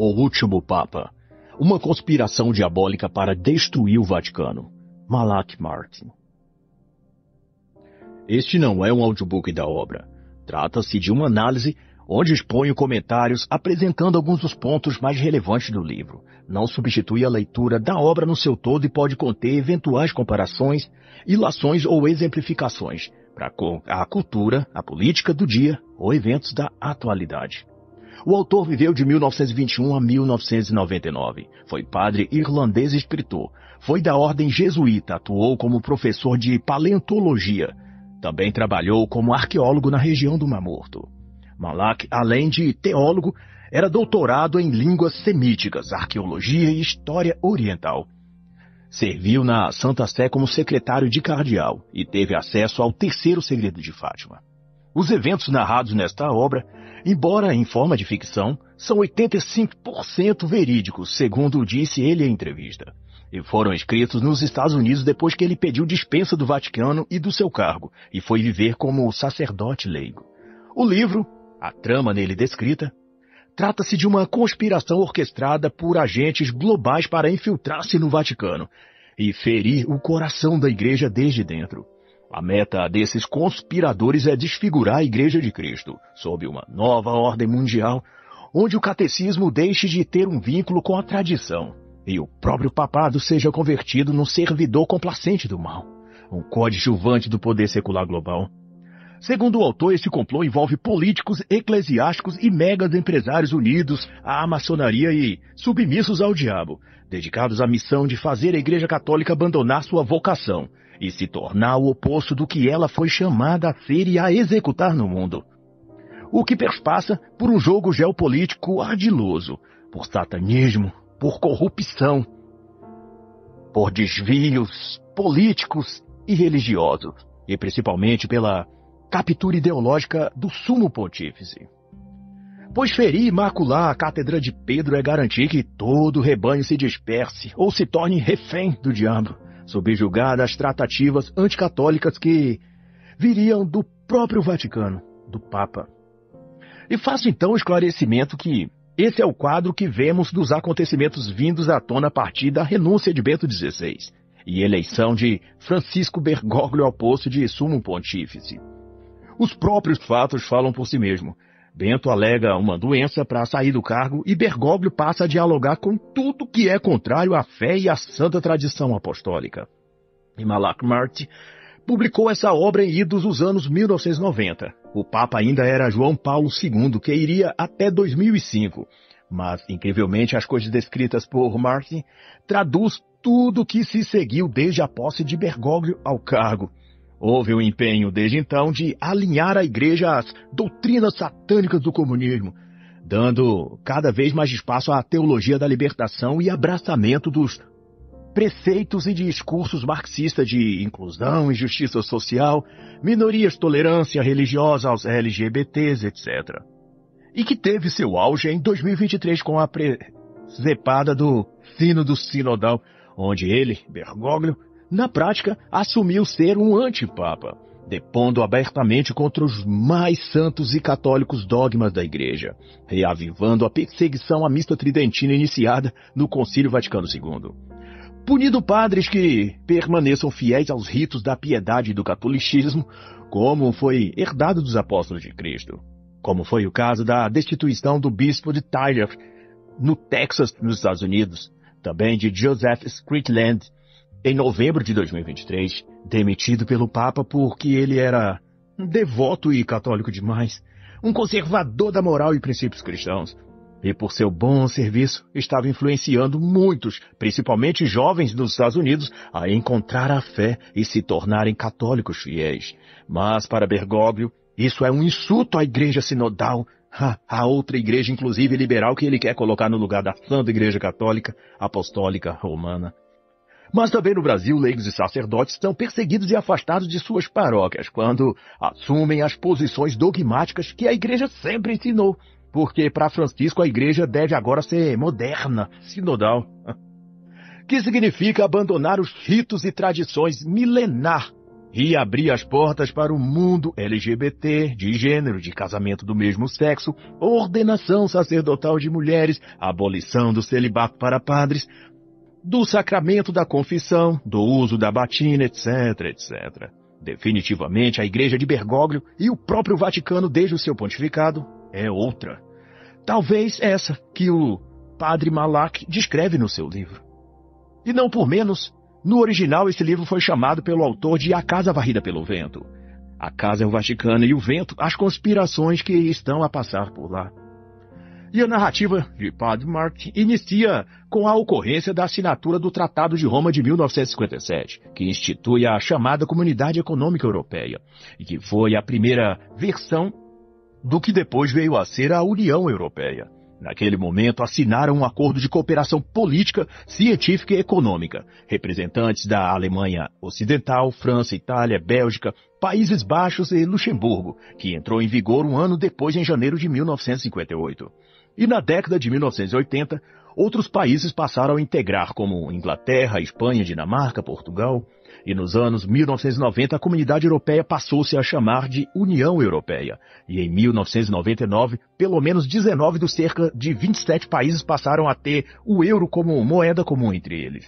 O Último Papa. Uma conspiração diabólica para destruir o Vaticano. Malak Martin. Este não é um audiobook da obra. Trata-se de uma análise onde exponho comentários apresentando alguns dos pontos mais relevantes do livro. Não substitui a leitura da obra no seu todo e pode conter eventuais comparações, ilações ou exemplificações para a cultura, a política do dia ou eventos da atualidade. O autor viveu de 1921 a 1999. Foi padre irlandês e escritor. Foi da ordem jesuíta, atuou como professor de paleontologia. Também trabalhou como arqueólogo na região do Mar Morto. Malak, além de teólogo, era doutorado em línguas semíticas, arqueologia e história oriental. Serviu na Santa Sé como secretário de cardeal e teve acesso ao terceiro segredo de Fátima. Os eventos narrados nesta obra, embora em forma de ficção, são 85% verídicos, segundo disse ele em entrevista, e foram escritos nos Estados Unidos depois que ele pediu dispensa do Vaticano e do seu cargo e foi viver como sacerdote leigo. O livro, a trama nele descrita, Trata-se de uma conspiração orquestrada por agentes globais para infiltrar-se no Vaticano e ferir o coração da igreja desde dentro. A meta desses conspiradores é desfigurar a Igreja de Cristo, sob uma nova ordem mundial, onde o catecismo deixe de ter um vínculo com a tradição e o próprio papado seja convertido num servidor complacente do mal, um coadjuvante do poder secular global. Segundo o autor, esse complô envolve políticos, eclesiásticos e megas empresários unidos à maçonaria e submissos ao diabo, dedicados à missão de fazer a Igreja Católica abandonar sua vocação e se tornar o oposto do que ela foi chamada a ser e a executar no mundo. O que perspassa por um jogo geopolítico ardiloso, por satanismo, por corrupção, por desvios políticos e religiosos, e principalmente pela captura ideológica do sumo pontífice. Pois ferir e macular a cátedra de Pedro é garantir que todo o rebanho se disperse ou se torne refém do diabo, subjugado às tratativas anticatólicas que viriam do próprio Vaticano, do Papa. E faço então o esclarecimento que esse é o quadro que vemos dos acontecimentos vindos à tona a partir da renúncia de Bento XVI e eleição de Francisco Bergoglio ao posto de sumo pontífice. Os próprios fatos falam por si mesmo. Bento alega uma doença para sair do cargo e Bergoglio passa a dialogar com tudo que é contrário à fé e à santa tradição apostólica. E Malak Marty publicou essa obra em idos dos anos 1990. O Papa ainda era João Paulo II, que iria até 2005. Mas, incrivelmente, as coisas descritas por Martin traduz tudo o que se seguiu desde a posse de Bergoglio ao cargo. Houve o empenho desde então de alinhar a igreja às doutrinas satânicas do comunismo, dando cada vez mais espaço à teologia da libertação e abraçamento dos preceitos e discursos marxistas de inclusão e justiça social, minorias, tolerância religiosa aos LGBTs, etc. E que teve seu auge em 2023 com a presepada do Sínodo Sinodal, onde ele, Bergoglio, na prática, assumiu ser um antipapa, depondo abertamente contra os mais santos e católicos dogmas da Igreja, reavivando a perseguição à mista tridentina iniciada no Concílio Vaticano II. Punindo padres que permaneçam fiéis aos ritos da piedade e do catolicismo, como foi herdado dos apóstolos de Cristo. Como foi o caso da destituição do bispo de Tyler, no Texas, nos Estados Unidos, também de Joseph Scritland, em novembro de 2023, demitido pelo Papa porque ele era devoto e católico demais, um conservador da moral e princípios cristãos. E por seu bom serviço, estava influenciando muitos, principalmente jovens dos Estados Unidos, a encontrar a fé e se tornarem católicos fiéis. Mas para Bergoglio, isso é um insulto à igreja sinodal, a outra igreja, inclusive liberal, que ele quer colocar no lugar da Santa Igreja Católica Apostólica Romana. Mas também no Brasil, leigos e sacerdotes são perseguidos e afastados de suas paróquias quando assumem as posições dogmáticas que a igreja sempre ensinou. Porque para Francisco a igreja deve agora ser moderna, sinodal. Que significa abandonar os ritos e tradições milenar e abrir as portas para o mundo LGBT, de gênero, de casamento do mesmo sexo, ordenação sacerdotal de mulheres, abolição do celibato para padres, do sacramento da confissão, do uso da batina, etc, etc. Definitivamente, a Igreja de Bergoglio e o próprio Vaticano, desde o seu pontificado, é outra. Talvez essa que o padre Malak descreve no seu livro. E não por menos, no original, esse livro foi chamado pelo autor de A Casa Varrida pelo Vento. A casa é o Vaticano e o vento, as conspirações que estão a passar por lá. E a narrativa de Padre inicia com a ocorrência da assinatura do Tratado de Roma de 1957, que institui a chamada Comunidade Econômica Europeia, e que foi a primeira versão do que depois veio a ser a União Europeia. Naquele momento, assinaram um acordo de cooperação política, científica e econômica. Representantes da Alemanha Ocidental, França, Itália, Bélgica, Países Baixos e Luxemburgo, que entrou em vigor um ano depois, em janeiro de 1958. E na década de 1980, outros países passaram a integrar, como Inglaterra, Espanha, Dinamarca, Portugal. E nos anos 1990, a comunidade europeia passou-se a chamar de União Europeia. E em 1999, pelo menos 19 dos cerca de 27 países passaram a ter o euro como moeda comum entre eles.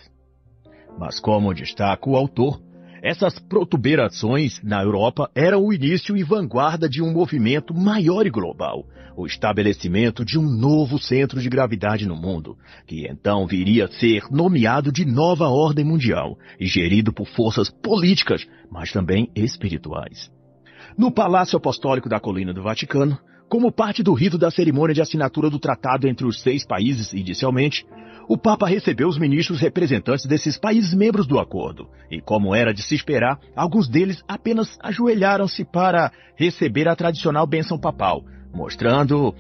Mas como destaca o autor, essas protuberações na Europa eram o início e vanguarda de um movimento maior e global, o estabelecimento de um novo centro de gravidade no mundo, que então viria a ser nomeado de nova ordem mundial e gerido por forças políticas, mas também espirituais. No Palácio Apostólico da Colina do Vaticano, como parte do rito da cerimônia de assinatura do tratado entre os seis países inicialmente, o Papa recebeu os ministros representantes desses países membros do acordo, e como era de se esperar, alguns deles apenas ajoelharam-se para receber a tradicional bênção papal, mostrando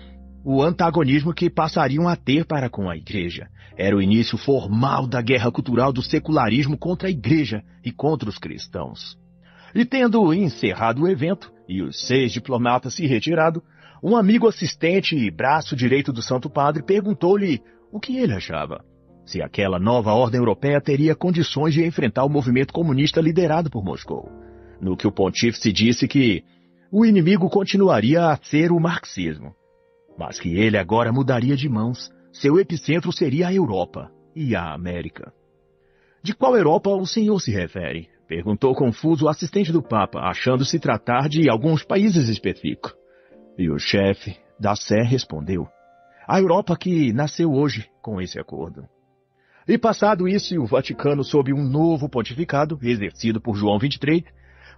o antagonismo que passariam a ter para com a Igreja. Era o início formal da guerra cultural do secularismo contra a Igreja e contra os cristãos. E tendo encerrado o evento e os seis diplomatas se retirado, um amigo assistente e braço direito do Santo Padre perguntou-lhe o que ele achava. Se aquela nova ordem europeia teria condições de enfrentar o movimento comunista liderado por Moscou. No que o pontífice disse que o inimigo continuaria a ser o marxismo, mas que ele agora mudaria de mãos. Seu epicentro seria a Europa e a América. De qual Europa o senhor se refere? Perguntou confuso o assistente do Papa, achando se tratar de alguns países específicos. E o chefe da Sé respondeu: a Europa que nasceu hoje com esse acordo. E passado isso, o Vaticano, sob um novo pontificado, exercido por João XXIII,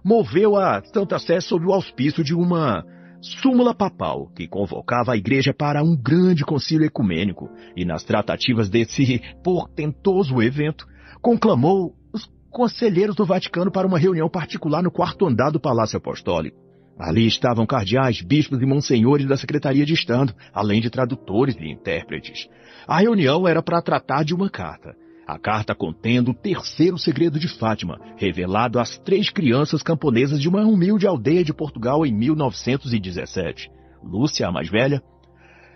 moveu a Santa Sé sob o auspício de uma súmula papal que convocava a igreja para um grande concílio ecumênico e nas tratativas desse portentoso evento, conclamou os conselheiros do Vaticano para uma reunião particular no quarto andar do Palácio Apostólico. Ali estavam cardeais, bispos e monsenhores da Secretaria de Estado, além de tradutores e intérpretes. A reunião era para tratar de uma carta. A carta contendo o terceiro segredo de Fátima, revelado às três crianças camponesas de uma humilde aldeia de Portugal em 1917. Lúcia, a mais velha,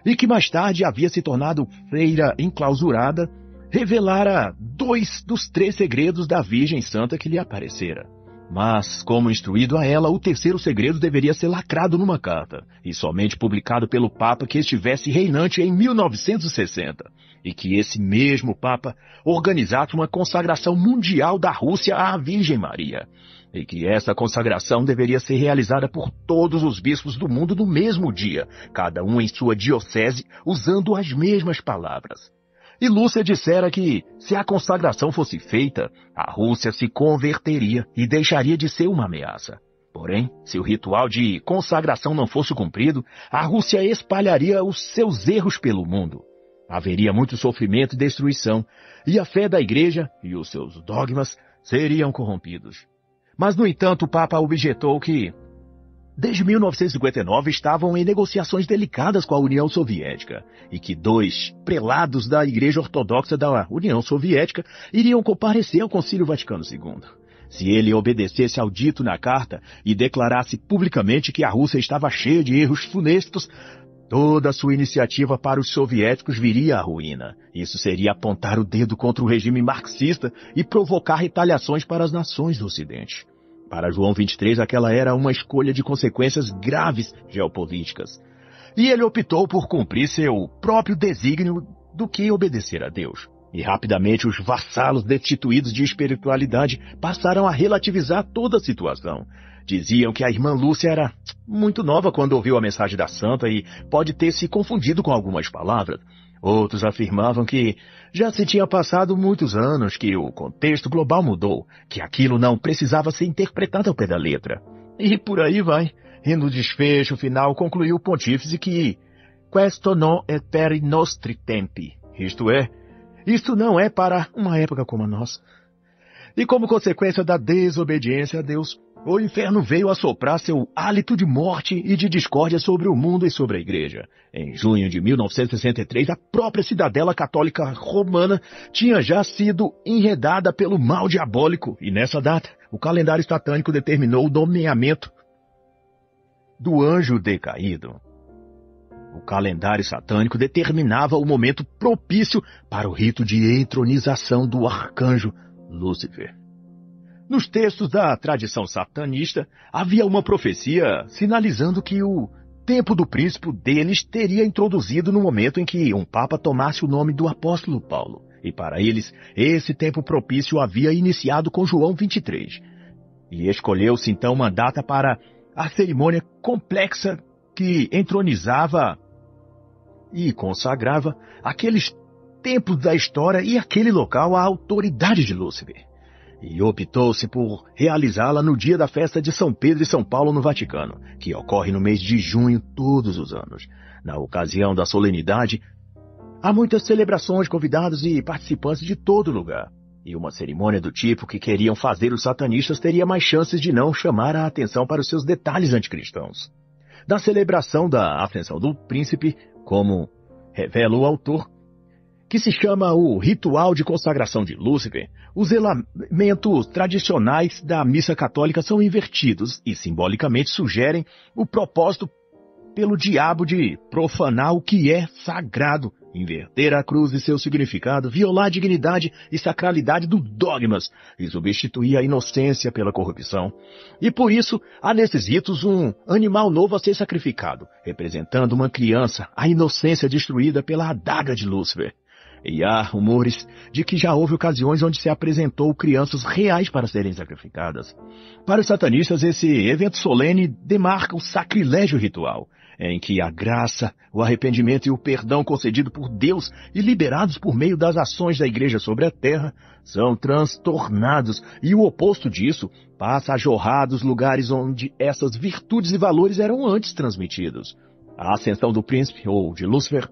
e que mais tarde havia se tornado freira enclausurada, revelara dois dos três segredos da Virgem Santa que lhe aparecera. Mas, como instruído a ela, o terceiro segredo deveria ser lacrado numa carta, e somente publicado pelo Papa que estivesse reinante em 1960, e que esse mesmo Papa organizasse uma consagração mundial da Rússia à Virgem Maria, e que essa consagração deveria ser realizada por todos os bispos do mundo no mesmo dia, cada um em sua diocese, usando as mesmas palavras. E Lúcia dissera que, se a consagração fosse feita, a Rússia se converteria e deixaria de ser uma ameaça. Porém, se o ritual de consagração não fosse cumprido, a Rússia espalharia os seus erros pelo mundo. Haveria muito sofrimento e destruição, e a fé da Igreja e os seus dogmas seriam corrompidos. Mas, no entanto, o Papa objetou que desde 1959 estavam em negociações delicadas com a União Soviética e que dois prelados da Igreja Ortodoxa da União Soviética iriam comparecer ao Concílio Vaticano II. Se ele obedecesse ao dito na carta e declarasse publicamente que a Rússia estava cheia de erros funestos, toda sua iniciativa para os soviéticos viria à ruína. Isso seria apontar o dedo contra o regime marxista e provocar retaliações para as nações do Ocidente. Para João 23, aquela era uma escolha de consequências graves geopolíticas. E ele optou por cumprir seu próprio desígnio do que obedecer a Deus. E rapidamente os vassalos destituídos de espiritualidade passaram a relativizar toda a situação. Diziam que a irmã Lúcia era muito nova quando ouviu a mensagem da santa e pode ter se confundido com algumas palavras. Outros afirmavam que já se tinha passado muitos anos, que o contexto global mudou, que aquilo não precisava ser interpretado ao pé da letra. E por aí vai. E no desfecho final concluiu o pontífice que Questo non è per i nostri tempi, isto é, isto não é para uma época como a nossa. E como consequência da desobediência a Deus, o inferno veio assoprar seu hálito de morte e de discórdia sobre o mundo e sobre a igreja. Em junho de 1963, a própria cidadela católica romana tinha já sido enredada pelo mal diabólico, e nessa data, o calendário satânico determinou o nomeamento do anjo decaído. O calendário satânico determinava o momento propício para o rito de entronização do arcanjo Lúcifer. Nos textos da tradição satanista, havia uma profecia sinalizando que o tempo do príncipe deles teria introduzido no momento em que um papa tomasse o nome do apóstolo Paulo. E para eles, esse tempo propício havia iniciado com João 23. E escolheu-se então uma data para a cerimônia complexa que entronizava e consagrava aqueles tempos da história e aquele local à autoridade de Lúcifer e optou-se por realizá-la no dia da festa de São Pedro e São Paulo no Vaticano, que ocorre no mês de junho todos os anos. Na ocasião da solenidade, há muitas celebrações, convidados e participantes de todo lugar. E uma cerimônia do tipo que queriam fazer os satanistas teria mais chances de não chamar a atenção para os seus detalhes anticristãos. Da celebração da ascensão do príncipe, como revela o autor, que se chama o Ritual de Consagração de Lúcifer, os elementos tradicionais da missa católica são invertidos e simbolicamente sugerem o propósito pelo diabo de profanar o que é sagrado, inverter a cruz e seu significado, violar a dignidade e sacralidade dos dogmas e substituir a inocência pela corrupção. E por isso há nesses ritos um animal novo a ser sacrificado, representando uma criança, a inocência destruída pela adaga de Lúcifer. E há rumores de que já houve ocasiões onde se apresentou crianças reais para serem sacrificadas. Para os satanistas, esse evento solene demarca o sacrilégio ritual, em que a graça, o arrependimento e o perdão concedido por Deus e liberados por meio das ações da igreja sobre a terra são transtornados e o oposto disso passa a jorrar dos lugares onde essas virtudes e valores eram antes transmitidos. A ascensão do príncipe, ou de Lúcifer,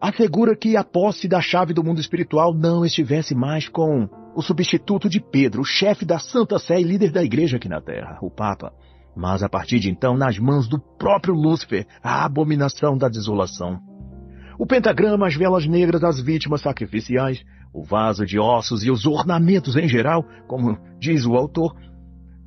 assegura que a posse da chave do mundo espiritual não estivesse mais com o substituto de Pedro, o chefe da Santa Sé e líder da igreja aqui na Terra, o Papa, mas a partir de então nas mãos do próprio Lúcifer, a abominação da desolação. O pentagrama, as velas negras das vítimas sacrificiais, o vaso de ossos e os ornamentos em geral, como diz o autor,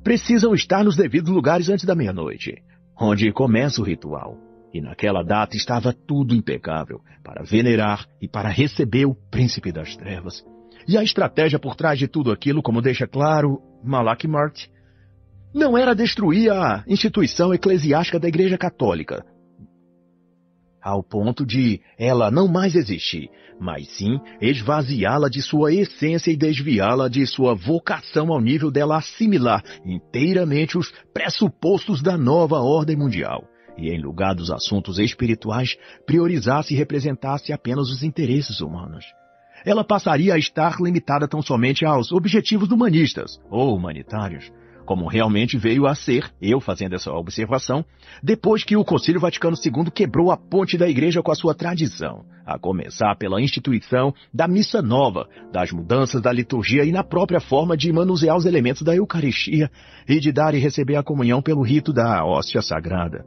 precisam estar nos devidos lugares antes da meia-noite, onde começa o ritual. E naquela data estava tudo impecável para venerar e para receber o príncipe das trevas. E a estratégia por trás de tudo aquilo, como deixa claro Malak Mart, não era destruir a instituição eclesiástica da Igreja Católica, ao ponto de ela não mais existir, mas sim esvaziá-la de sua essência e desviá-la de sua vocação ao nível dela assimilar inteiramente os pressupostos da nova ordem mundial e, em lugar dos assuntos espirituais, priorizasse e representasse apenas os interesses humanos. Ela passaria a estar limitada tão somente aos objetivos humanistas ou humanitários, como realmente veio a ser, eu fazendo essa observação, depois que o Concílio Vaticano II quebrou a ponte da Igreja com a sua tradição, a começar pela instituição da missa nova, das mudanças da liturgia e na própria forma de manusear os elementos da Eucaristia e de dar e receber a comunhão pelo rito da hóstia sagrada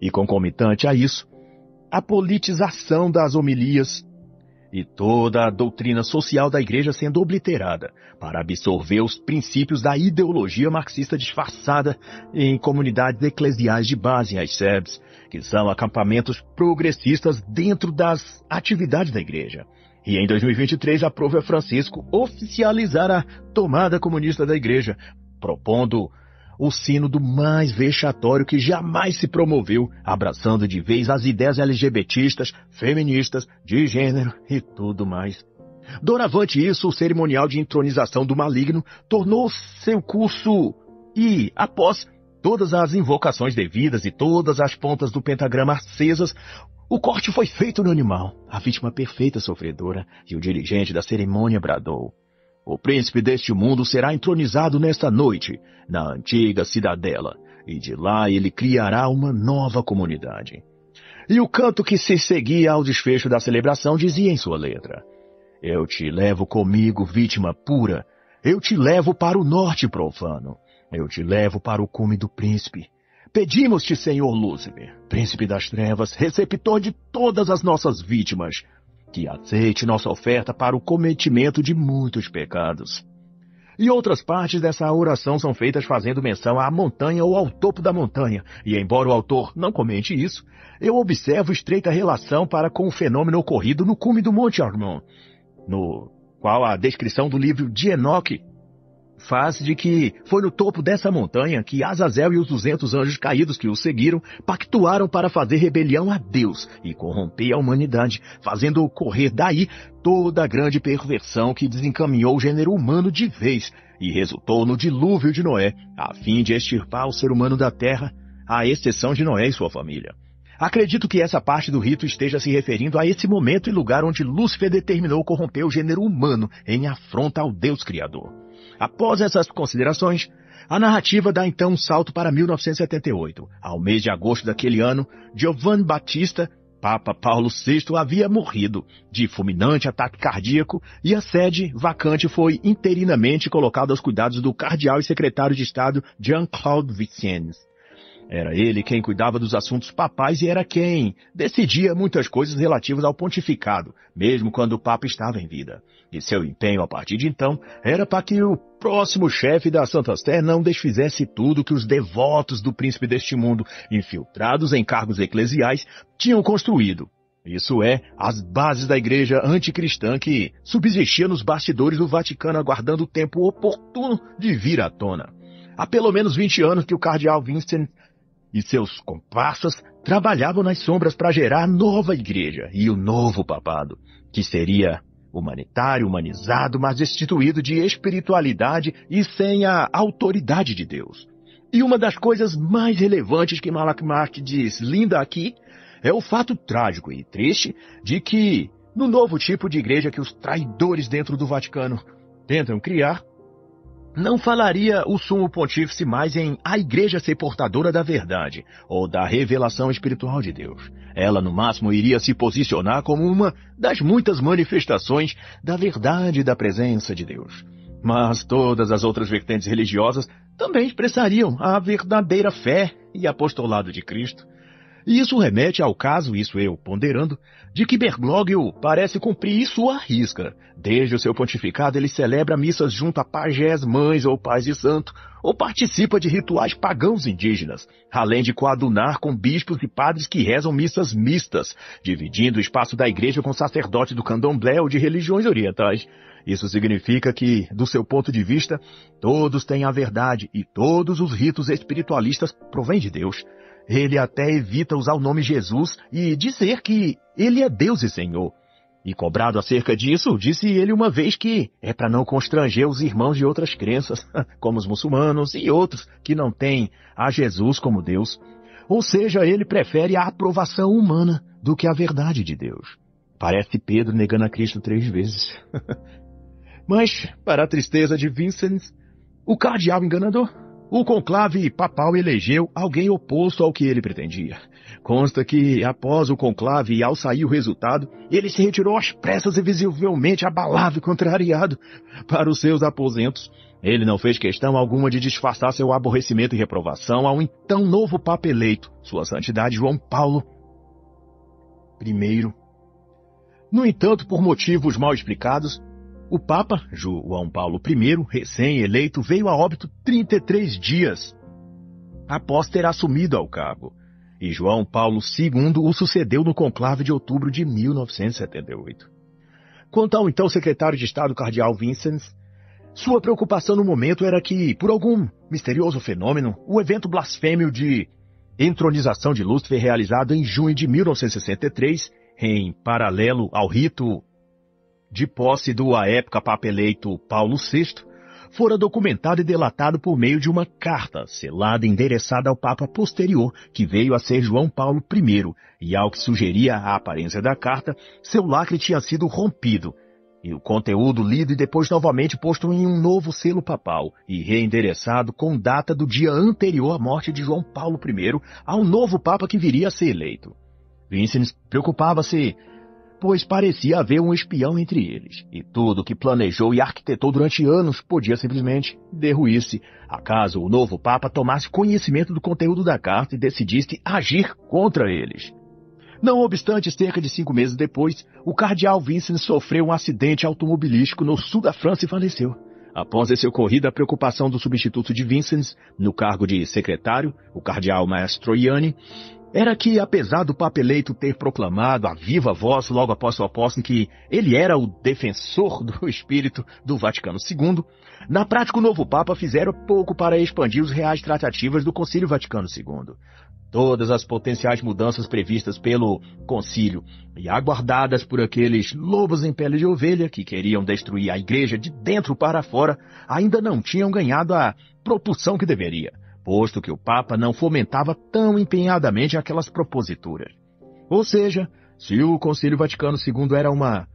e concomitante a isso, a politização das homilias e toda a doutrina social da igreja sendo obliterada para absorver os princípios da ideologia marxista disfarçada em comunidades eclesiais de base, as SEBs, que são acampamentos progressistas dentro das atividades da igreja. E em 2023 aprova Francisco oficializar a tomada comunista da igreja, propondo o sino do mais vexatório que jamais se promoveu, abraçando de vez as ideias LGBTistas, feministas, de gênero e tudo mais. Doravante isso, o cerimonial de entronização do maligno tornou seu curso e, após todas as invocações devidas e todas as pontas do pentagrama acesas, o corte foi feito no animal, a vítima perfeita sofredora, e o dirigente da cerimônia bradou. O príncipe deste mundo será entronizado nesta noite, na antiga cidadela, e de lá ele criará uma nova comunidade. E o canto que se seguia ao desfecho da celebração dizia em sua letra: Eu te levo comigo, vítima pura, eu te levo para o norte profano. Eu te levo para o cume do príncipe. Pedimos-te, Senhor Lúcifer, príncipe das trevas, receptor de todas as nossas vítimas, que aceite nossa oferta para o cometimento de muitos pecados. E outras partes dessa oração são feitas fazendo menção à montanha ou ao topo da montanha, e embora o autor não comente isso, eu observo estreita relação para com o fenômeno ocorrido no cume do Monte Armon, no qual a descrição do livro de Enoque faz de que foi no topo dessa montanha que Azazel e os duzentos anjos caídos que o seguiram pactuaram para fazer rebelião a Deus e corromper a humanidade, fazendo ocorrer daí toda a grande perversão que desencaminhou o gênero humano de vez e resultou no dilúvio de Noé, a fim de extirpar o ser humano da terra, à exceção de Noé e sua família. Acredito que essa parte do rito esteja se referindo a esse momento e lugar onde Lúcifer determinou corromper o gênero humano em afronta ao Deus Criador. Após essas considerações, a narrativa dá então um salto para 1978. Ao mês de agosto daquele ano, Giovanni Battista, Papa Paulo VI, havia morrido de fulminante ataque cardíaco e a sede vacante foi interinamente colocada aos cuidados do cardeal e secretário de Estado Jean-Claude Vicens. Era ele quem cuidava dos assuntos papais e era quem decidia muitas coisas relativas ao pontificado, mesmo quando o Papa estava em vida. E seu empenho a partir de então era para que o próximo chefe da Santa Sé não desfizesse tudo que os devotos do príncipe deste mundo, infiltrados em cargos eclesiais, tinham construído. Isso é, as bases da igreja anticristã que subsistia nos bastidores do Vaticano aguardando o tempo oportuno de vir à tona. Há pelo menos 20 anos que o cardeal Vincent e seus comparsas trabalhavam nas sombras para gerar a nova igreja e o novo papado, que seria humanitário, humanizado, mas destituído de espiritualidade e sem a autoridade de Deus. E uma das coisas mais relevantes que Malak Mark diz linda aqui é o fato trágico e triste de que, no novo tipo de igreja que os traidores dentro do Vaticano tentam criar, não falaria o sumo pontífice mais em a igreja ser portadora da verdade ou da revelação espiritual de Deus. Ela, no máximo, iria se posicionar como uma das muitas manifestações da verdade e da presença de Deus. Mas todas as outras vertentes religiosas também expressariam a verdadeira fé e apostolado de Cristo. E isso remete ao caso, isso eu ponderando, de que Bergoglio parece cumprir isso à risca. Desde o seu pontificado, ele celebra missas junto a pajés, mães ou pais de santo, ou participa de rituais pagãos indígenas, além de coadunar com bispos e padres que rezam missas mistas, dividindo o espaço da igreja com sacerdotes do candomblé ou de religiões orientais. Isso significa que, do seu ponto de vista, todos têm a verdade e todos os ritos espiritualistas provêm de Deus. Ele até evita usar o nome Jesus e dizer que ele é Deus e Senhor. E cobrado acerca disso, disse ele uma vez que é para não constranger os irmãos de outras crenças, como os muçulmanos e outros que não têm a Jesus como Deus. Ou seja, ele prefere a aprovação humana do que a verdade de Deus. Parece Pedro negando a Cristo três vezes. Mas, para a tristeza de Vincent, o cardeal enganador o conclave papal elegeu alguém oposto ao que ele pretendia. Consta que, após o conclave e ao sair o resultado, ele se retirou às pressas e visivelmente abalado e contrariado para os seus aposentos. Ele não fez questão alguma de disfarçar seu aborrecimento e reprovação ao então novo Papa eleito, Sua Santidade João Paulo I. No entanto, por motivos mal explicados, o Papa, João Paulo I, recém-eleito, veio a óbito 33 dias após ter assumido ao cargo, e João Paulo II o sucedeu no conclave de outubro de 1978. Quanto ao então secretário de Estado cardeal Vincent, Sua preocupação no momento era que, por algum misterioso fenômeno, o evento blasfêmio de entronização de Lúcifer realizado em junho de 1963, em paralelo ao rito de posse do à época Papa eleito Paulo VI, fora documentado e delatado por meio de uma carta selada endereçada ao Papa posterior, que veio a ser João Paulo I, e ao que sugeria a aparência da carta, seu lacre tinha sido rompido e o conteúdo lido e depois novamente posto em um novo selo papal e reendereçado com data do dia anterior à morte de João Paulo I ao novo Papa que viria a ser eleito. Vincent preocupava-se, pois parecia haver um espião entre eles, e tudo que planejou e arquitetou durante anos podia simplesmente derruir-se, acaso o novo Papa tomasse conhecimento do conteúdo da carta e decidisse agir contra eles. Não obstante, cerca de cinco meses depois, o cardeal Vincent sofreu um acidente automobilístico no sul da França e faleceu. Após esse ocorrido, a preocupação do substituto de Vincent, no cargo de secretário, o cardeal Mastroianni, era que, apesar do Papa eleito ter proclamado a viva voz logo após sua posse que ele era o defensor do espírito do Vaticano II, na prática o novo Papa fizera pouco para expandir os reais tratativas do Concílio Vaticano II. Todas as potenciais mudanças previstas pelo concílio e aguardadas por aqueles lobos em pele de ovelha que queriam destruir a igreja de dentro para fora ainda não tinham ganhado a propulsão que deveria, posto que o Papa não fomentava tão empenhadamente aquelas proposituras. Ou seja, se o Concílio Vaticano II era uma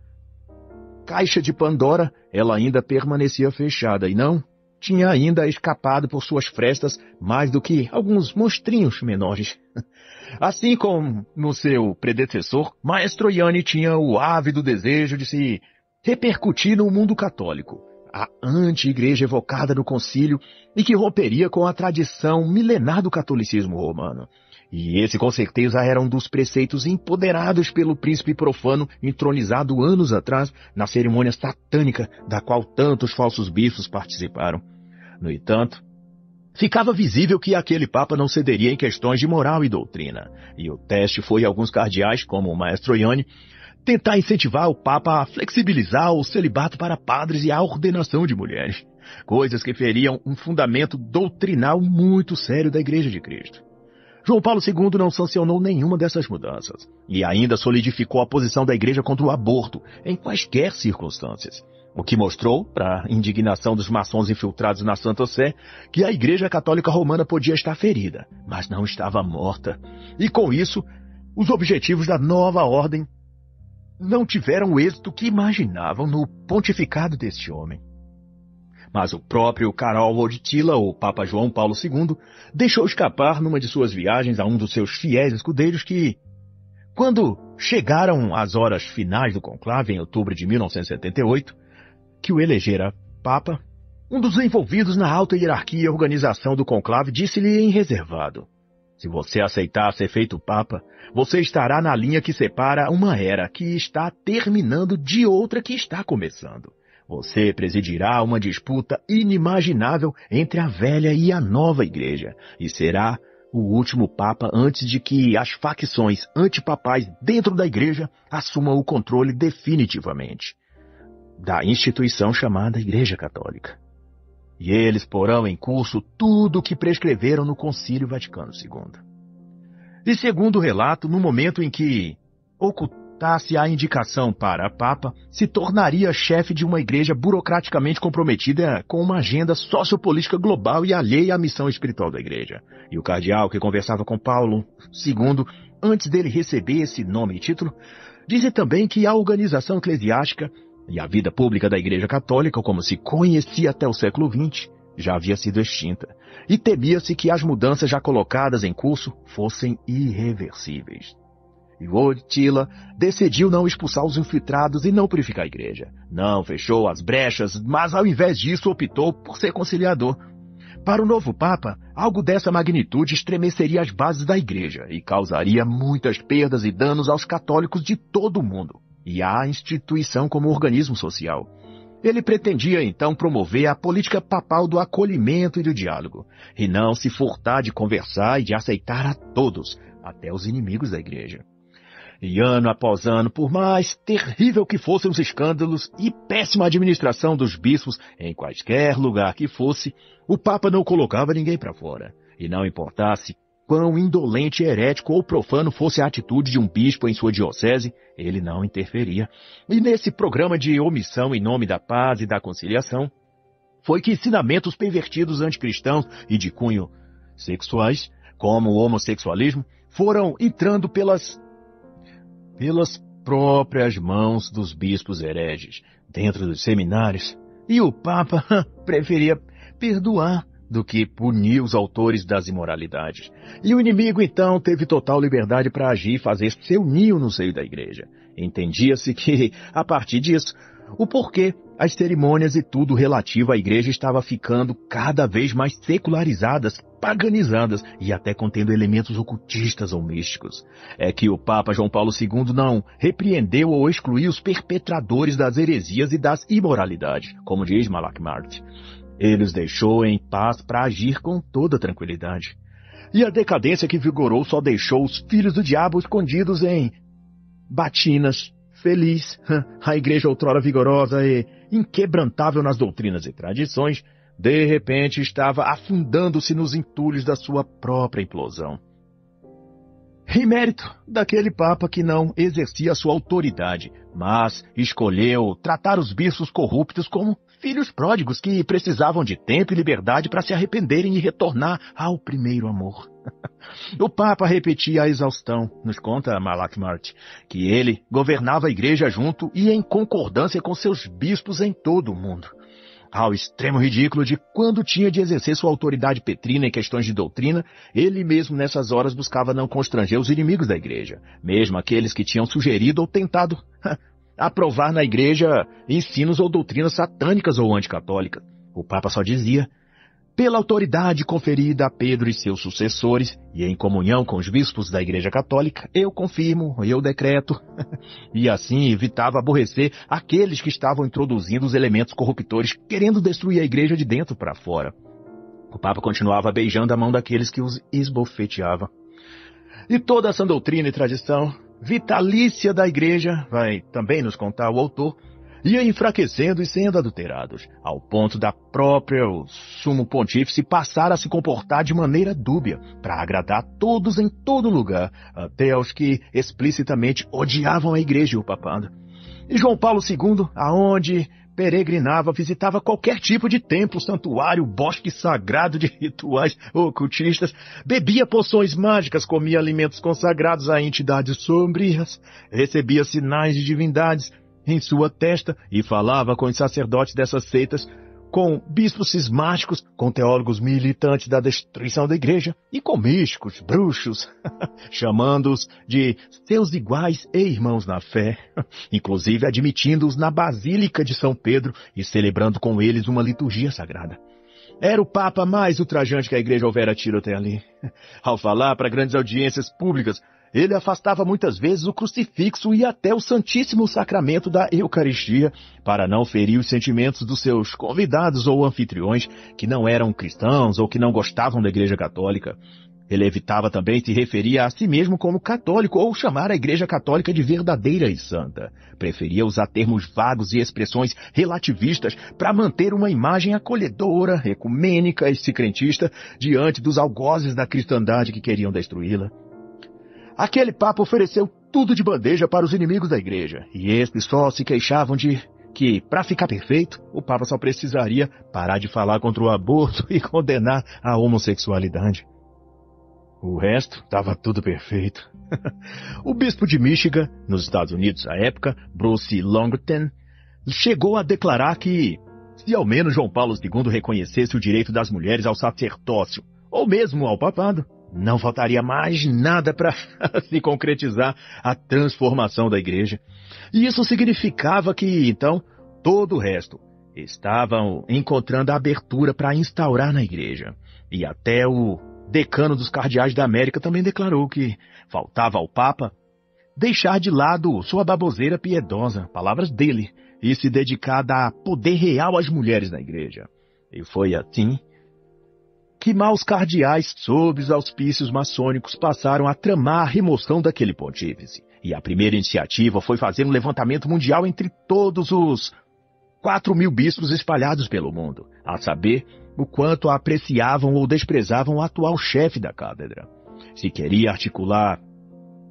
caixa de Pandora, ela ainda permanecia fechada e não tinha ainda escapado por suas frestas mais do que alguns monstrinhos menores. Assim como no seu predecessor, Maestro Iane tinha o ávido desejo de se repercutir no mundo católico, a anti-igreja evocada no concílio e que romperia com a tradição milenar do catolicismo romano. E esse com certeza era um dos preceitos empoderados pelo príncipe profano entronizado anos atrás na cerimônia satânica da qual tantos falsos bispos participaram. No entanto, ficava visível que aquele Papa não cederia em questões de moral e doutrina, e o teste foi alguns cardeais, como o maestro Ione, tentar incentivar o Papa a flexibilizar o celibato para padres e a ordenação de mulheres, coisas que feriam um fundamento doutrinal muito sério da Igreja de Cristo. João Paulo II não sancionou nenhuma dessas mudanças e ainda solidificou a posição da Igreja contra o aborto em quaisquer circunstâncias o que mostrou, para indignação dos maçons infiltrados na Santa Sé, que a Igreja Católica Romana podia estar ferida, mas não estava morta. E com isso, os objetivos da nova ordem não tiveram o êxito que imaginavam no pontificado deste homem. Mas o próprio Carol Wojtyla, o Papa João Paulo II, deixou escapar numa de suas viagens a um dos seus fiéis escudeiros que, quando chegaram as horas finais do conclave em outubro de 1978, que o elegera Papa, um dos envolvidos na alta hierarquia e organização do conclave disse-lhe em reservado: Se você aceitar ser feito Papa, você estará na linha que separa uma era que está terminando de outra que está começando. Você presidirá uma disputa inimaginável entre a velha e a nova igreja, e será o último Papa antes de que as facções antipapais dentro da igreja assumam o controle definitivamente da instituição chamada Igreja Católica. E eles porão em curso tudo o que prescreveram no Concílio Vaticano II. E segundo o relato, no momento em que ocultasse a indicação para a Papa, se tornaria chefe de uma igreja burocraticamente comprometida com uma agenda sociopolítica global e alheia à missão espiritual da igreja. E o cardeal que conversava com Paulo II, antes dele receber esse nome e título, dizem também que a organização eclesiástica e a vida pública da Igreja Católica, como se conhecia até o século XX, já havia sido extinta, e temia-se que as mudanças já colocadas em curso fossem irreversíveis. E Wojtyla decidiu não expulsar os infiltrados e não purificar a igreja. Não fechou as brechas, mas ao invés disso optou por ser conciliador. Para o novo Papa, algo dessa magnitude estremeceria as bases da igreja e causaria muitas perdas e danos aos católicos de todo o mundo e à instituição como organismo social. Ele pretendia então promover a política papal do acolhimento e do diálogo, e não se furtar de conversar e de aceitar a todos, até os inimigos da igreja. E ano após ano, por mais terrível que fossem os escândalos e péssima administração dos bispos em quaisquer lugar que fosse, o Papa não colocava ninguém para fora. E não importasse quão indolente, herético ou profano fosse a atitude de um bispo em sua diocese, ele não interferia. E nesse programa de omissão em nome da paz e da conciliação, foi que ensinamentos pervertidos anticristãos e de cunho sexuais, como o homossexualismo, foram entrando pelas pelas próprias mãos dos bispos hereges dentro dos seminários, e o Papa preferia perdoar do que punir os autores das imoralidades. E o inimigo então teve total liberdade para agir e fazer seu ninho no seio da igreja. Entendia-se que, a partir disso, o porquê as cerimônias e tudo relativo à igreja estava ficando cada vez mais secularizadas, paganizadas e até contendo elementos ocultistas ou místicos. É que o Papa João Paulo II não repreendeu ou excluiu os perpetradores das heresias e das imoralidades, como diz Malak Mart. Ele os deixou em paz para agir com toda tranquilidade. E a decadência que vigorou só deixou os filhos do diabo escondidos em batinas, feliz. A igreja outrora vigorosa e inquebrantável nas doutrinas e tradições, de repente estava afundando-se nos entulhos da sua própria implosão. Em mérito daquele Papa que não exercia sua autoridade, mas escolheu tratar os bispos corruptos como filhos pródigos que precisavam de tempo e liberdade para se arrependerem e retornar ao primeiro amor. o Papa repetia a exaustão, nos conta Malak Mart, que ele governava a igreja junto e em concordância com seus bispos em todo o mundo. Ao extremo ridículo de quando tinha de exercer sua autoridade petrina em questões de doutrina, ele mesmo nessas horas buscava não constranger os inimigos da igreja, mesmo aqueles que tinham sugerido ou tentado aprovar na igreja ensinos ou doutrinas satânicas ou anticatólicas. O Papa só dizia, pela autoridade conferida a Pedro e seus sucessores, e em comunhão com os bispos da Igreja Católica, eu confirmo, eu decreto. e assim evitava aborrecer aqueles que estavam introduzindo os elementos corruptores, querendo destruir a igreja de dentro para fora. O Papa continuava beijando a mão daqueles que os esbofeteavam. E toda essa doutrina e tradição vitalícia da igreja, vai também nos contar o autor, ia enfraquecendo e sendo adulterados, ao ponto da própria o sumo pontífice passar a se comportar de maneira dúbia, para agradar todos em todo lugar, até aos que explicitamente odiavam a igreja e o papado. E João Paulo II, aonde peregrinava, visitava qualquer tipo de templo, santuário, bosque sagrado de rituais ocultistas, bebia poções mágicas, comia alimentos consagrados a entidades sombrias, recebia sinais de divindades em sua testa e falava com os sacerdotes dessas seitas com bispos cismáticos, com teólogos militantes da destruição da igreja e com místicos, bruxos, chamando-os de seus iguais e irmãos na fé, inclusive admitindo-os na Basílica de São Pedro e celebrando com eles uma liturgia sagrada. Era o Papa mais ultrajante que a igreja houvera tido até ali. Ao falar para grandes audiências públicas, ele afastava muitas vezes o crucifixo e até o Santíssimo Sacramento da Eucaristia, para não ferir os sentimentos dos seus convidados ou anfitriões que não eram cristãos ou que não gostavam da Igreja Católica. Ele evitava também se referir a si mesmo como católico ou chamar a Igreja Católica de verdadeira e santa. Preferia usar termos vagos e expressões relativistas para manter uma imagem acolhedora, ecumênica e secretista diante dos algozes da cristandade que queriam destruí-la. Aquele Papa ofereceu tudo de bandeja para os inimigos da igreja, e estes só se queixavam de que, para ficar perfeito, o Papa só precisaria parar de falar contra o aborto e condenar a homossexualidade. O resto estava tudo perfeito. o bispo de Michigan, nos Estados Unidos à época, Bruce Longton, chegou a declarar que, se ao menos João Paulo II reconhecesse o direito das mulheres ao sacerdócio, ou mesmo ao papado, não faltaria mais nada para se concretizar a transformação da igreja. E isso significava que, então, todo o resto estavam encontrando a abertura para instaurar na igreja. E até o decano dos cardeais da América também declarou que faltava ao Papa deixar de lado sua baboseira piedosa, palavras dele, e se dedicar a dar poder real às mulheres na igreja. E foi assim que maus cardeais, sob os auspícios maçônicos, passaram a tramar a remoção daquele pontífice. E a primeira iniciativa foi fazer um levantamento mundial entre todos os quatro mil bispos espalhados pelo mundo, a saber, o quanto apreciavam ou desprezavam o atual chefe da cátedra. Se queria articular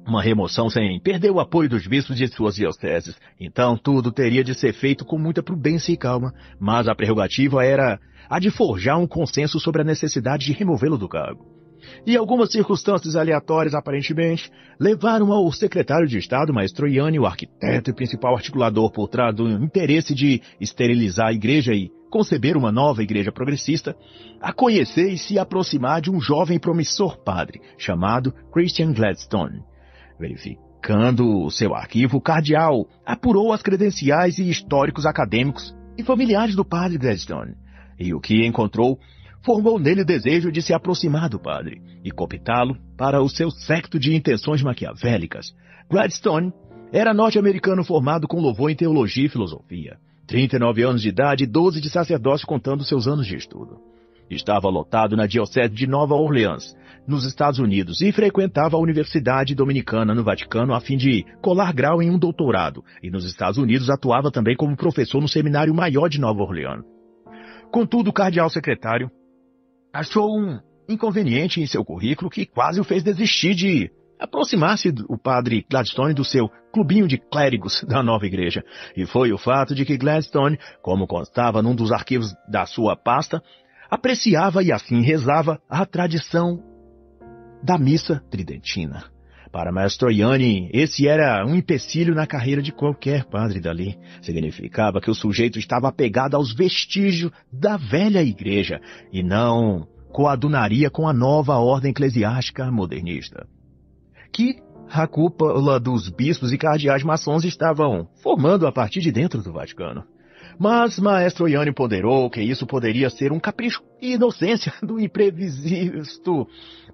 uma remoção sem perder o apoio dos bispos de suas dioceses, então tudo teria de ser feito com muita prudência e calma, mas a prerrogativa era a de forjar um consenso sobre a necessidade de removê-lo do cargo. E algumas circunstâncias aleatórias, aparentemente, levaram ao secretário de Estado, Iane, o arquiteto e principal articulador por trás do interesse de esterilizar a igreja e conceber uma nova igreja progressista, a conhecer e se aproximar de um jovem promissor padre chamado Christian Gladstone. Verificando seu arquivo, o cardeal apurou as credenciais e históricos acadêmicos e familiares do padre Gladstone, e o que encontrou formou nele o desejo de se aproximar do padre e cooptá-lo para o seu secto de intenções maquiavélicas. Gladstone era norte-americano formado com louvor em teologia e filosofia. 39 anos de idade e 12 de sacerdócio contando seus anos de estudo. Estava lotado na Diocese de Nova Orleans, nos Estados Unidos, e frequentava a Universidade Dominicana no Vaticano a fim de colar grau em um doutorado, e nos Estados Unidos atuava também como professor no Seminário Maior de Nova Orleans. Contudo, o cardeal secretário achou um inconveniente em seu currículo que quase o fez desistir de aproximar-se o padre Gladstone do seu clubinho de clérigos da nova igreja. E foi o fato de que Gladstone, como constava num dos arquivos da sua pasta, apreciava e assim rezava a tradição da missa tridentina. Para Mastroianni, esse era um empecilho na carreira de qualquer padre dali. Significava que o sujeito estava apegado aos vestígios da velha igreja e não coadunaria com a nova ordem eclesiástica modernista. Que a cúpula dos bispos e cardeais maçons estavam formando a partir de dentro do Vaticano. Mas Maestro Iane ponderou que isso poderia ser um capricho e inocência do imprevisto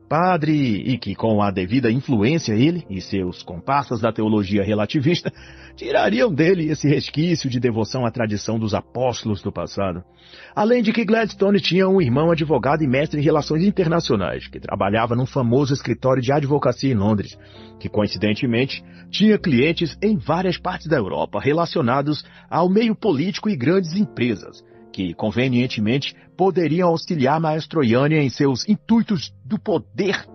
padre e que, com a devida influência, ele e seus comparsas da teologia relativista tirariam dele esse resquício de devoção à tradição dos apóstolos do passado. Além de que Gladstone tinha um irmão advogado e mestre em relações internacionais, que trabalhava num famoso escritório de advocacia em Londres, que coincidentemente tinha clientes em várias partes da Europa relacionados ao meio político e grandes empresas que, convenientemente, poderiam auxiliar Maestroiane em seus intuitos do poder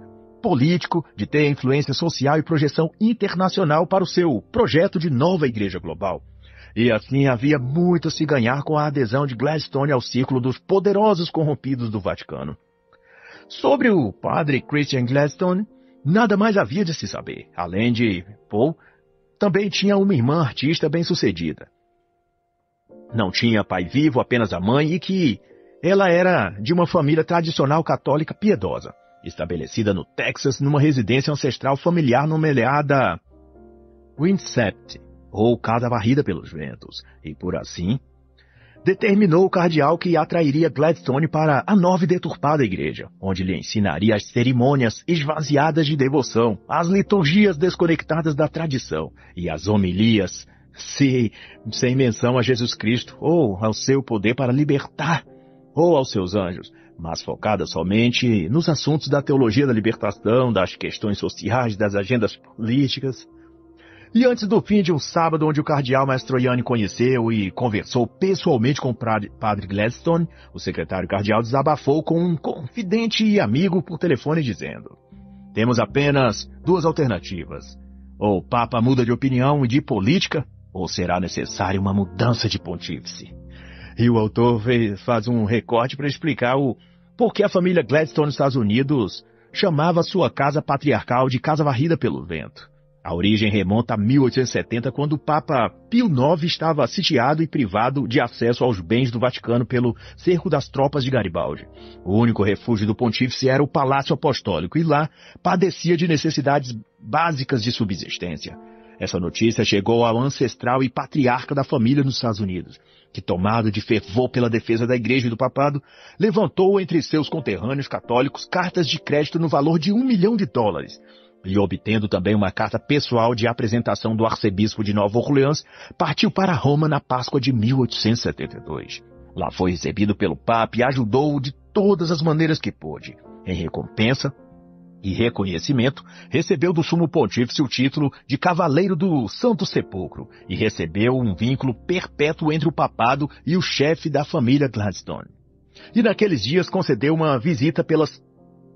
político, de ter influência social e projeção internacional para o seu projeto de nova igreja global. E assim havia muito a se ganhar com a adesão de Gladstone ao círculo dos poderosos corrompidos do Vaticano. Sobre o padre Christian Gladstone, nada mais havia de se saber. Além de Paul, também tinha uma irmã artista bem-sucedida, não tinha pai vivo, apenas a mãe, e que ela era de uma família tradicional católica piedosa, estabelecida no Texas numa residência ancestral familiar nomeada Winsept, ou Casa Varrida pelos Ventos, e por assim determinou o cardeal que atrairia Gladstone para a nova e deturpada igreja, onde lhe ensinaria as cerimônias esvaziadas de devoção, as liturgias desconectadas da tradição e as homilias se, sem menção a Jesus Cristo, ou ao seu poder para libertar, ou aos seus anjos, mas focada somente nos assuntos da teologia da libertação, das questões sociais, das agendas políticas. E antes do fim de um sábado onde o cardeal Mastroianni conheceu e conversou pessoalmente com o padre Gladstone, o secretário cardeal desabafou com um confidente e amigo por telefone dizendo: Temos apenas duas alternativas. Ou o Papa muda de opinião e de política, ou será necessária uma mudança de pontífice? E o autor faz um recorte para explicar o porquê a família Gladstone nos Estados Unidos chamava sua casa patriarcal de Casa Varrida pelo Vento. A origem remonta a 1870, quando o Papa Pio IX estava sitiado e privado de acesso aos bens do Vaticano pelo cerco das tropas de Garibaldi. O único refúgio do pontífice era o Palácio Apostólico, e lá padecia de necessidades básicas de subsistência. Essa notícia chegou ao ancestral e patriarca da família nos Estados Unidos, que, tomado de fervor pela defesa da igreja e do papado, levantou entre seus conterrâneos católicos cartas de crédito no valor de um milhão de dólares, e obtendo também uma carta pessoal de apresentação do arcebispo de Nova Orleans, partiu para Roma na Páscoa de 1872. Lá foi recebido pelo Papa e ajudou-o de todas as maneiras que pôde. Em recompensa e reconhecimento, recebeu do Sumo Pontífice o título de Cavaleiro do Santo Sepulcro e recebeu um vínculo perpétuo entre o papado e o chefe da família Gladstone. E naqueles dias concedeu uma visita pelas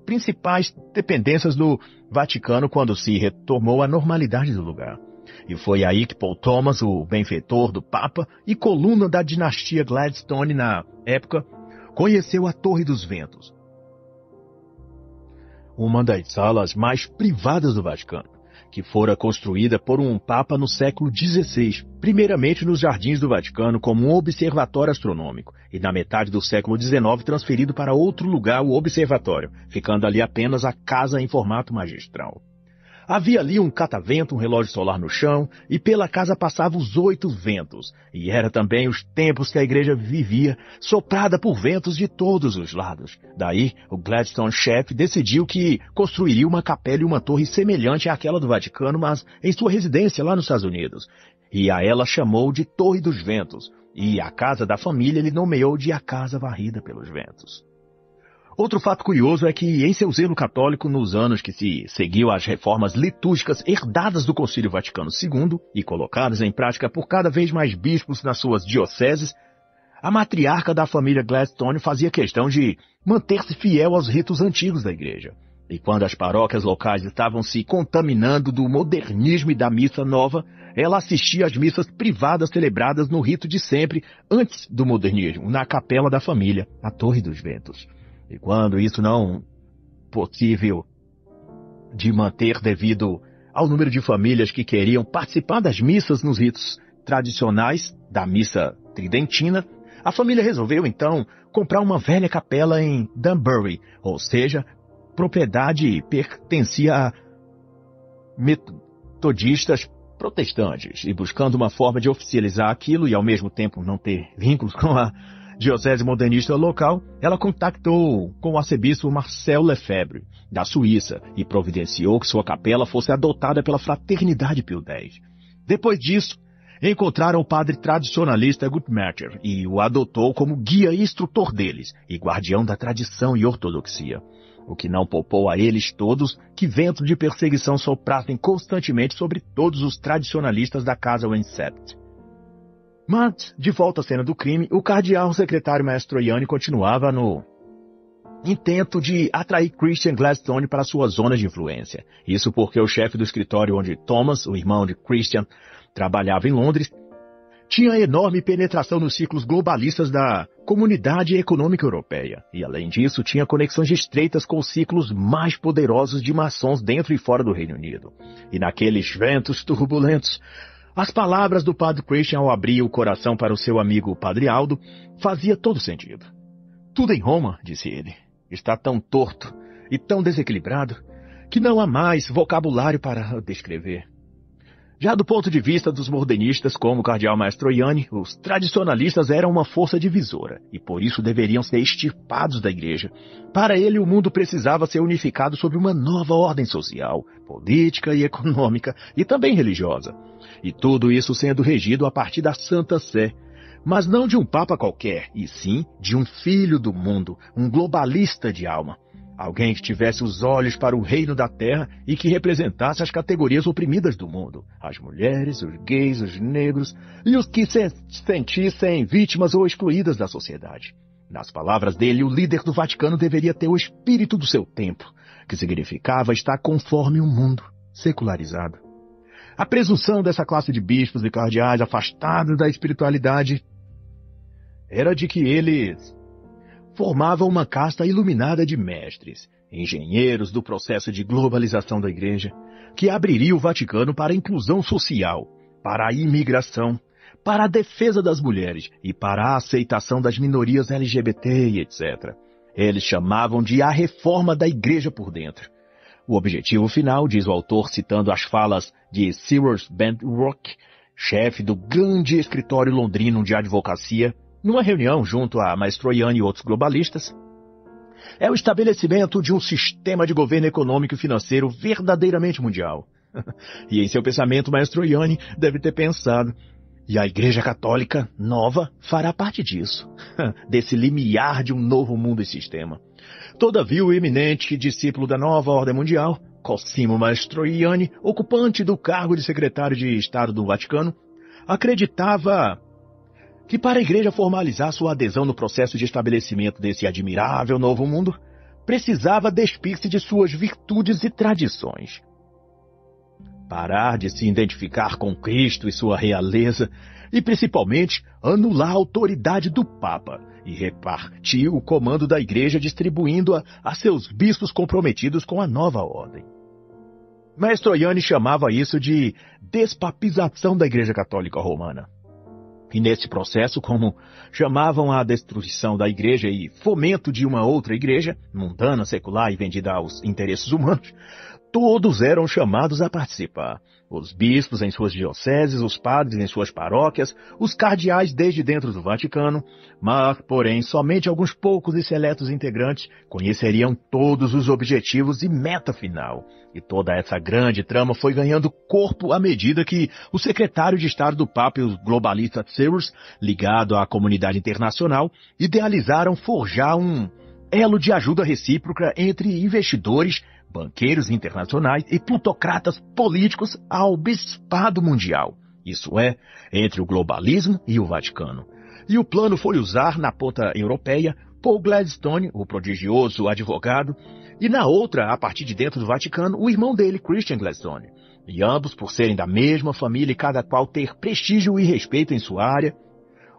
principais dependências do Vaticano quando se retomou à normalidade do lugar. E foi aí que Paul Thomas, o benfeitor do Papa e coluna da dinastia Gladstone na época, conheceu a Torre dos Ventos, uma das salas mais privadas do Vaticano, que fora construída por um papa no século XVI, primeiramente nos jardins do Vaticano como um observatório astronômico, e na metade do século XIX transferido para outro lugar, o observatório, ficando ali apenas a casa em formato magistral. Havia ali um catavento, um relógio solar no chão, e pela casa passavam os oito ventos. E era também os tempos que a igreja vivia, soprada por ventos de todos os lados. Daí, o Gladstone Chef decidiu que construiria uma capela e uma torre semelhante àquela do Vaticano, mas em sua residência lá nos Estados Unidos. E a ela chamou de Torre dos Ventos. E a casa da família ele nomeou de a Casa Varrida pelos Ventos. Outro fato curioso é que, em seu zelo católico, nos anos que se seguiu às reformas litúrgicas herdadas do Concílio Vaticano II e colocadas em prática por cada vez mais bispos nas suas dioceses, a matriarca da família Gladstone fazia questão de manter-se fiel aos ritos antigos da igreja. E quando as paróquias locais estavam se contaminando do modernismo e da missa nova, ela assistia às missas privadas celebradas no rito de sempre, antes do modernismo, na capela da família, a Torre dos Ventos. E quando isso não possível de manter devido ao número de famílias que queriam participar das missas nos ritos tradicionais da missa tridentina, a família resolveu então comprar uma velha capela em Dunbury, ou seja, propriedade pertencia a metodistas protestantes, e buscando uma forma de oficializar aquilo e ao mesmo tempo não ter vínculos com a diocese modernista local, ela contactou com o arcebispo Marcel Lefebvre, da Suíça, e providenciou que sua capela fosse adotada pela Fraternidade Pio X. Depois disso, encontraram o padre tradicionalista Guttmacher e o adotou como guia e instrutor deles e guardião da tradição e ortodoxia. O que não poupou a eles todos que ventos de perseguição soprassem constantemente sobre todos os tradicionalistas da casa Wensept. Mas, de volta à cena do crime, o cardeal secretário Mastroianni continuava no intento de atrair Christian Gladstone para sua zona de influência. Isso porque o chefe do escritório onde Thomas, o irmão de Christian, trabalhava em Londres, tinha enorme penetração nos ciclos globalistas da Comunidade Econômica Europeia. E, além disso, tinha conexões estreitas com os ciclos mais poderosos de maçons dentro e fora do Reino Unido. E naqueles ventos turbulentos, as palavras do padre Christian ao abrir o coração para o seu amigo padre Aldo fazia todo sentido. Tudo em Roma, disse ele, está tão torto e tão desequilibrado que não há mais vocabulário para descrever. Já do ponto de vista dos modernistas, como o cardeal Mastroianni, os tradicionalistas eram uma força divisora e por isso deveriam ser extirpados da igreja. Para ele, o mundo precisava ser unificado sob uma nova ordem social, política e econômica e também religiosa. E tudo isso sendo regido a partir da Santa Sé, mas não de um papa qualquer, e sim de um filho do mundo, um globalista de alma. Alguém que tivesse os olhos para o reino da terra e que representasse as categorias oprimidas do mundo: as mulheres, os gays, os negros e os que se sentissem vítimas ou excluídas da sociedade. Nas palavras dele, o líder do Vaticano deveria ter o espírito do seu tempo, que significava estar conforme o mundo, secularizado. A presunção dessa classe de bispos e cardeais afastados da espiritualidade era de que eles formava uma casta iluminada de mestres, engenheiros do processo de globalização da Igreja, que abriria o Vaticano para a inclusão social, para a imigração, para a defesa das mulheres e para a aceitação das minorias LGBT e etc. Eles chamavam de a reforma da Igreja por dentro. O objetivo final, diz o autor citando as falas de Cyrus Benrock, chefe do grande escritório londrino de advocacia, numa reunião junto a Mastroianni e outros globalistas, é o estabelecimento de um sistema de governo econômico e financeiro verdadeiramente mundial. e em seu pensamento, Mastroianni deve ter pensado E a Igreja Católica nova fará parte disso, desse limiar de um novo mundo e sistema. Todavia, o eminente discípulo da nova ordem mundial, Cosimo Mastroianni, ocupante do cargo de secretário de Estado do Vaticano, acreditava que para a Igreja formalizar sua adesão no processo de estabelecimento desse admirável novo mundo, precisava despir-se de suas virtudes e tradições parar de se identificar com Cristo e sua realeza, e principalmente anular a autoridade do Papa e repartir o comando da Igreja distribuindo-a a seus bispos comprometidos com a nova ordem. Mastroianni chamava isso de despapização da Igreja Católica Romana. E nesse processo, como chamavam a destruição da igreja e fomento de uma outra igreja, mundana, secular e vendida aos interesses humanos, Todos eram chamados a participar. Os bispos em suas dioceses, os padres em suas paróquias, os cardeais desde dentro do Vaticano, mas, porém, somente alguns poucos e seletos integrantes conheceriam todos os objetivos e meta final. E toda essa grande trama foi ganhando corpo à medida que o secretário de Estado do Papa e os globalistas Sears, ligado à comunidade internacional, idealizaram forjar um elo de ajuda recíproca entre investidores, banqueiros internacionais e plutocratas políticos ao bispado mundial. Isso é, entre o globalismo e o Vaticano. E o plano foi usar na ponta europeia Paul Gladstone, o prodigioso advogado, e na outra, a partir de dentro do Vaticano, o irmão dele, Christian Gladstone. E ambos, por serem da mesma família e cada qual ter prestígio e respeito em sua área,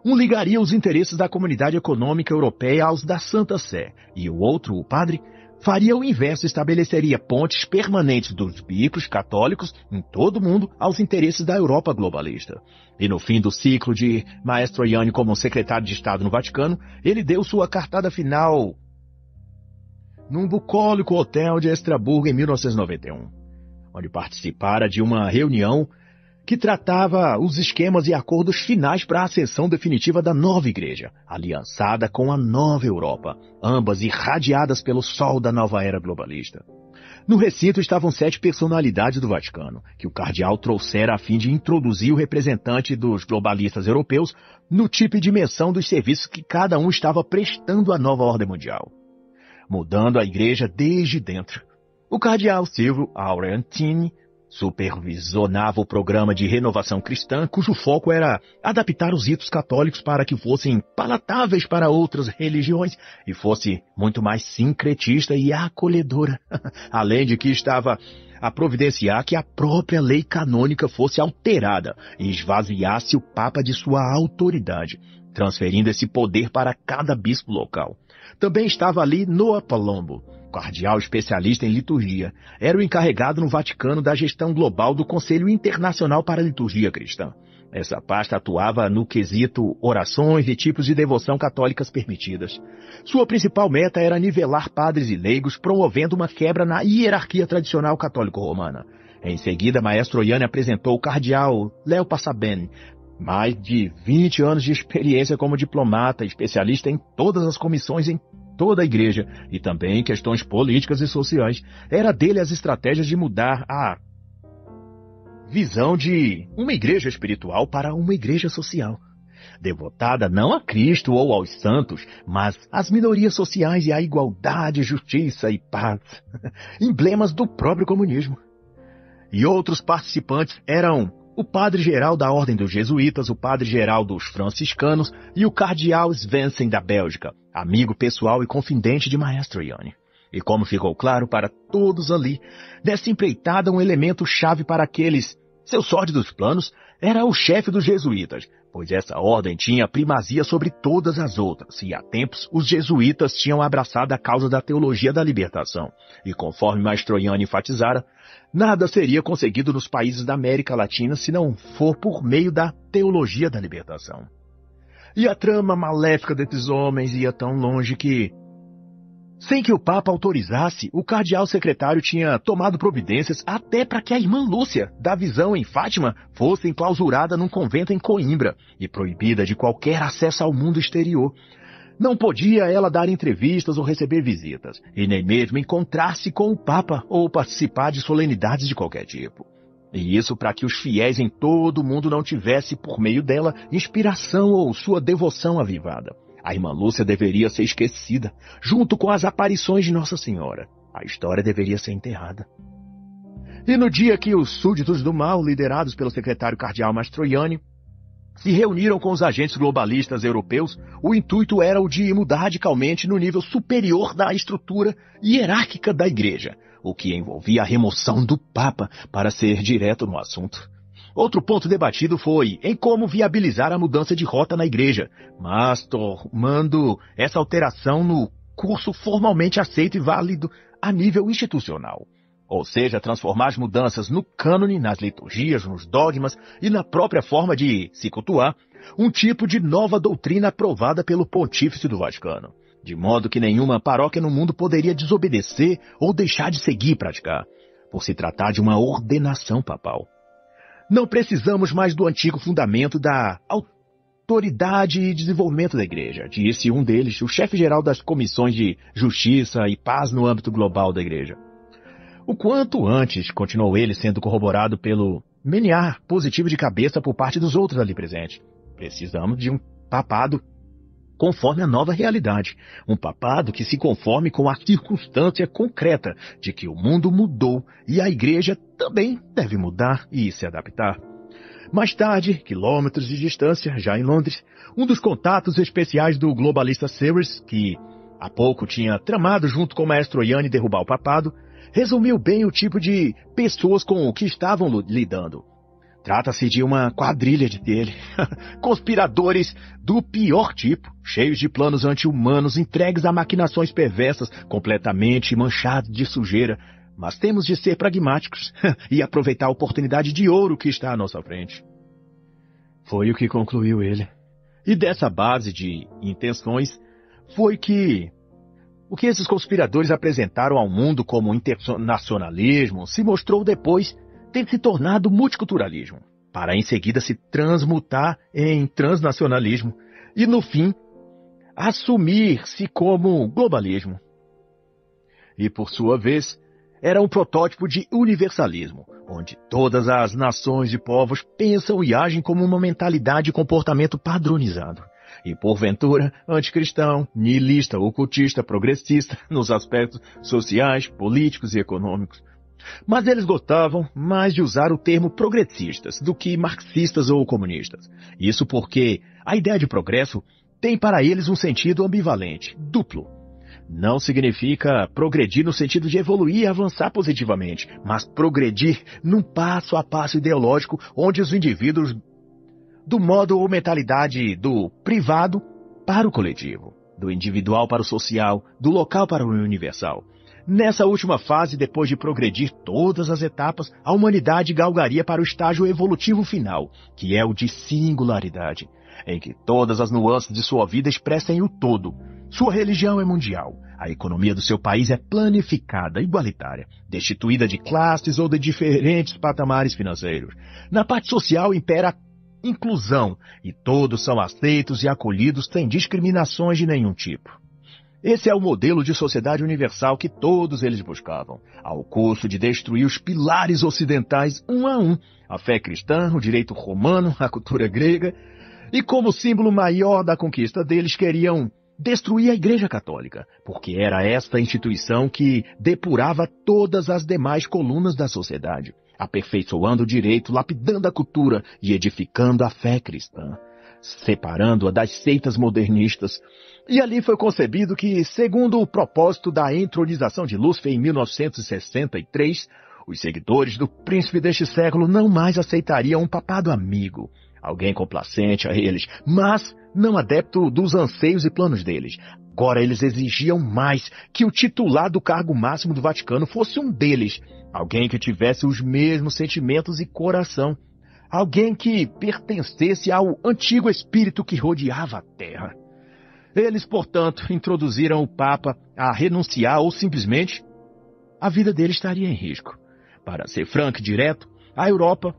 um ligaria os interesses da comunidade econômica europeia aos da Santa Sé, e o outro, o padre, faria o inverso, estabeleceria pontes permanentes dos bispos católicos em todo o mundo aos interesses da Europa globalista. E no fim do ciclo de Maestro Iane como secretário de Estado no Vaticano, ele deu sua cartada final num bucólico hotel de Estraburgo em 1991, onde participara de uma reunião que tratava os esquemas e acordos finais para a ascensão definitiva da nova igreja, aliançada com a nova Europa, ambas irradiadas pelo sol da nova era globalista. No recinto estavam sete personalidades do Vaticano, que o cardeal trouxera a fim de introduzir o representante dos globalistas europeus no tipo e dimensão dos serviços que cada um estava prestando à nova ordem mundial. Mudando a igreja desde dentro. O cardeal Silvio Aurentini Supervisionava o programa de renovação cristã, cujo foco era adaptar os ritos católicos para que fossem palatáveis para outras religiões e fosse muito mais sincretista e acolhedora. Além de que estava a providenciar que a própria lei canônica fosse alterada e esvaziasse o Papa de sua autoridade, transferindo esse poder para cada bispo local. Também estava ali Noah Palombo, cardeal especialista em liturgia, era o encarregado no Vaticano da gestão global do Conselho Internacional para a Liturgia Cristã. Essa pasta atuava no quesito orações e tipos de devoção católicas permitidas. Sua principal meta era nivelar padres e leigos, promovendo uma quebra na hierarquia tradicional católico-romana. Em seguida, Maestro Oiane apresentou o cardeal Léo Passabene, mais de 20 anos de experiência como diplomata, especialista em todas as comissões em toda a igreja e também questões políticas e sociais. Era dele as estratégias de mudar a visão de uma igreja espiritual para uma igreja social. Devotada não a Cristo ou aos santos, mas às minorias sociais e à igualdade, justiça e paz, emblemas do próprio comunismo. E outros participantes eram o padre-geral da Ordem dos Jesuítas, o padre-geral dos franciscanos e o cardeal Svensson da Bélgica, amigo pessoal e confidente de Maestro Ione. E como ficou claro para todos ali, nessa empreitada um elemento chave para aqueles seus sórdidos planos era o chefe dos jesuítas, pois essa ordem tinha primazia sobre todas as outras, e há tempos os jesuítas tinham abraçado a causa da teologia da libertação. E conforme Mastroianni enfatizara, nada seria conseguido nos países da América Latina se não for por meio da teologia da libertação. E a trama maléfica desses homens ia tão longe que, sem que o Papa autorizasse, o cardeal secretário tinha tomado providências até para que a irmã Lúcia, da visão em Fátima, fosse enclausurada num convento em Coimbra e proibida de qualquer acesso ao mundo exterior. Não podia ela dar entrevistas ou receber visitas, e nem mesmo encontrar-se com o Papa ou participar de solenidades de qualquer tipo. E isso para que os fiéis em todo o mundo não tivessem, por meio dela, inspiração ou sua devoção avivada. A irmã Lúcia deveria ser esquecida, junto com as aparições de Nossa Senhora. A história deveria ser enterrada. E no dia que os súditos do mal, liderados pelo secretário cardeal Mastroianni, se reuniram com os agentes globalistas europeus, o intuito era o de mudar radicalmente no nível superior da estrutura hierárquica da Igreja, o que envolvia a remoção do Papa, para ser direto no assunto. Outro ponto debatido foi em como viabilizar a mudança de rota na igreja, mas tomando essa alteração no curso formalmente aceito e válido a nível institucional. Ou seja, transformar as mudanças no cânone, nas liturgias, nos dogmas e na própria forma de se cultuar, um tipo de nova doutrina aprovada pelo Pontífice do Vaticano. De modo que nenhuma paróquia no mundo poderia desobedecer ou deixar de seguir praticar, por se tratar de uma ordenação papal. Não precisamos mais do antigo fundamento da autoridade e desenvolvimento da igreja, disse um deles, o chefe-geral das comissões de justiça e paz no âmbito global da igreja. O quanto antes, continuou ele, sendo corroborado pelo menear positivo de cabeça por parte dos outros ali presentes. Precisamos de um papado conforme a nova realidade. Um papado que se conforme com a circunstância concreta de que o mundo mudou e a igreja também deve mudar e se adaptar. Mais tarde, quilômetros de distância, já em Londres, um dos contatos especiais do globalista Sears, que há pouco tinha tramado junto com o maestro Yanni derrubar o papado, resumiu bem o tipo de pessoas com o que estavam lidando. Trata-se de uma quadrilha de dele. Conspiradores do pior tipo, cheios de planos anti-humanos, entregues a maquinações perversas, completamente manchados de sujeira. Mas temos de ser pragmáticos e aproveitar a oportunidade de ouro que está à nossa frente. Foi o que concluiu ele. E dessa base de intenções foi que o que esses conspiradores apresentaram ao mundo como internacionalismo se mostrou depois tem se tornado multiculturalismo, para em seguida se transmutar em transnacionalismo e, no fim, assumir-se como globalismo. E, por sua vez, era um protótipo de universalismo, onde todas as nações e povos pensam e agem como uma mentalidade e comportamento padronizado. E, porventura, anticristão, nihilista, ocultista, progressista, nos aspectos sociais, políticos e econômicos, mas eles gostavam mais de usar o termo progressistas do que marxistas ou comunistas. Isso porque a ideia de progresso tem para eles um sentido ambivalente, duplo. Não significa progredir no sentido de evoluir e avançar positivamente, mas progredir num passo a passo ideológico onde os indivíduos do modo ou mentalidade do privado para o coletivo, do individual para o social, do local para o universal. Nessa última fase, depois de progredir todas as etapas, a humanidade galgaria para o estágio evolutivo final, que é o de singularidade, em que todas as nuances de sua vida expressem o todo. Sua religião é mundial, a economia do seu país é planificada, igualitária, destituída de classes ou de diferentes patamares financeiros. Na parte social impera a inclusão, e todos são aceitos e acolhidos sem discriminações de nenhum tipo. Esse é o modelo de sociedade universal que todos eles buscavam, ao custo de destruir os pilares ocidentais um a um, a fé cristã, o direito romano, a cultura grega, e como símbolo maior da conquista deles queriam destruir a Igreja Católica, porque era esta instituição que depurava todas as demais colunas da sociedade, aperfeiçoando o direito, lapidando a cultura e edificando a fé cristã separando-a das seitas modernistas. E ali foi concebido que, segundo o propósito da entronização de Lúcifer em 1963, os seguidores do príncipe deste século não mais aceitariam um papado amigo, alguém complacente a eles, mas não adepto dos anseios e planos deles. Agora eles exigiam mais que o titular do cargo máximo do Vaticano fosse um deles, alguém que tivesse os mesmos sentimentos e coração alguém que pertencesse ao antigo espírito que rodeava a terra. Eles, portanto, introduziram o Papa a renunciar ou simplesmente a vida dele estaria em risco. Para ser franco e direto, a Europa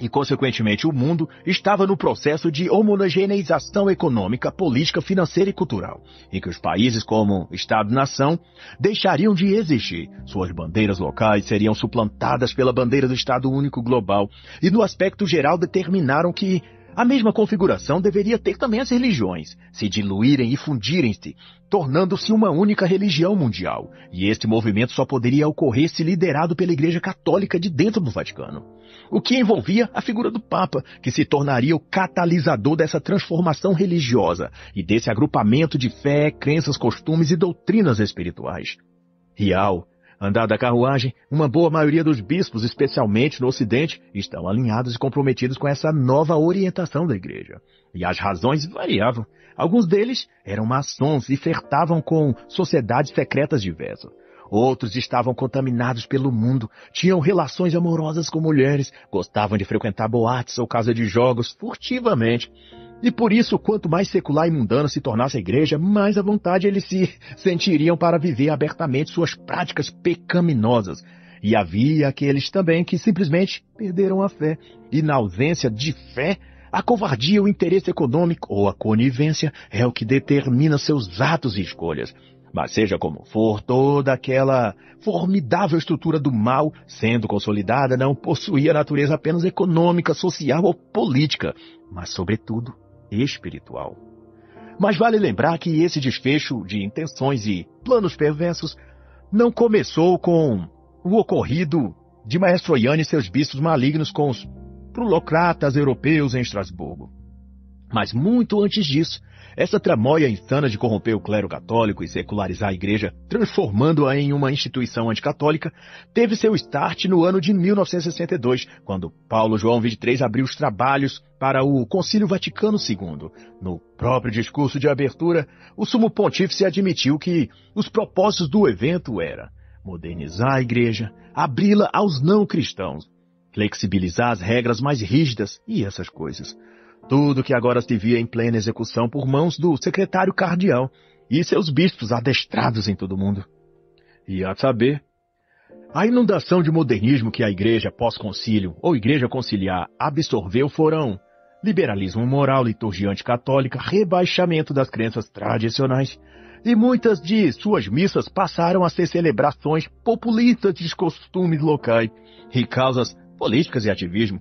e, consequentemente, o mundo estava no processo de homogeneização econômica, política, financeira e cultural, e que os países como Estado-nação deixariam de existir. Suas bandeiras locais seriam suplantadas pela bandeira do Estado Único Global, e, no aspecto geral, determinaram que a mesma configuração deveria ter também as religiões, se diluírem e fundirem-se, tornando-se uma única religião mundial. E este movimento só poderia ocorrer se liderado pela Igreja Católica de dentro do Vaticano. O que envolvia a figura do Papa, que se tornaria o catalisador dessa transformação religiosa e desse agrupamento de fé, crenças, costumes e doutrinas espirituais. Real, Andada a carruagem, uma boa maioria dos bispos, especialmente no Ocidente, estão alinhados e comprometidos com essa nova orientação da Igreja. E as razões variavam. Alguns deles eram maçons e flertavam com sociedades secretas diversas. Outros estavam contaminados pelo mundo, tinham relações amorosas com mulheres, gostavam de frequentar boates ou casa de jogos furtivamente. E por isso, quanto mais secular e mundana se tornasse a igreja, mais à vontade eles se sentiriam para viver abertamente suas práticas pecaminosas. E havia aqueles também que simplesmente perderam a fé. E na ausência de fé, a covardia, o interesse econômico ou a conivência é o que determina seus atos e escolhas. Mas seja como for, toda aquela formidável estrutura do mal, sendo consolidada, não possuía natureza apenas econômica, social ou política, mas, sobretudo, espiritual. Mas vale lembrar que esse desfecho de intenções e planos perversos não começou com o ocorrido de Maestro Iane e seus bispos malignos com os prolocratas europeus em Estrasburgo. Mas muito antes disso, essa tramóia insana de corromper o clero católico e secularizar a igreja, transformando-a em uma instituição anticatólica, teve seu start no ano de 1962, quando Paulo João XXIII abriu os trabalhos para o Concílio Vaticano II. No próprio discurso de abertura, o sumo pontífice admitiu que os propósitos do evento era modernizar a igreja, abri-la aos não cristãos, flexibilizar as regras mais rígidas e essas coisas. Tudo que agora se via em plena execução por mãos do secretário cardeal e seus bispos adestrados em todo o mundo. E a saber, a inundação de modernismo que a igreja pós-concílio ou igreja conciliar absorveu foram liberalismo moral, liturgia anticatólica, rebaixamento das crenças tradicionais, e muitas de suas missas passaram a ser celebrações populistas de costumes locais e causas políticas e ativismo,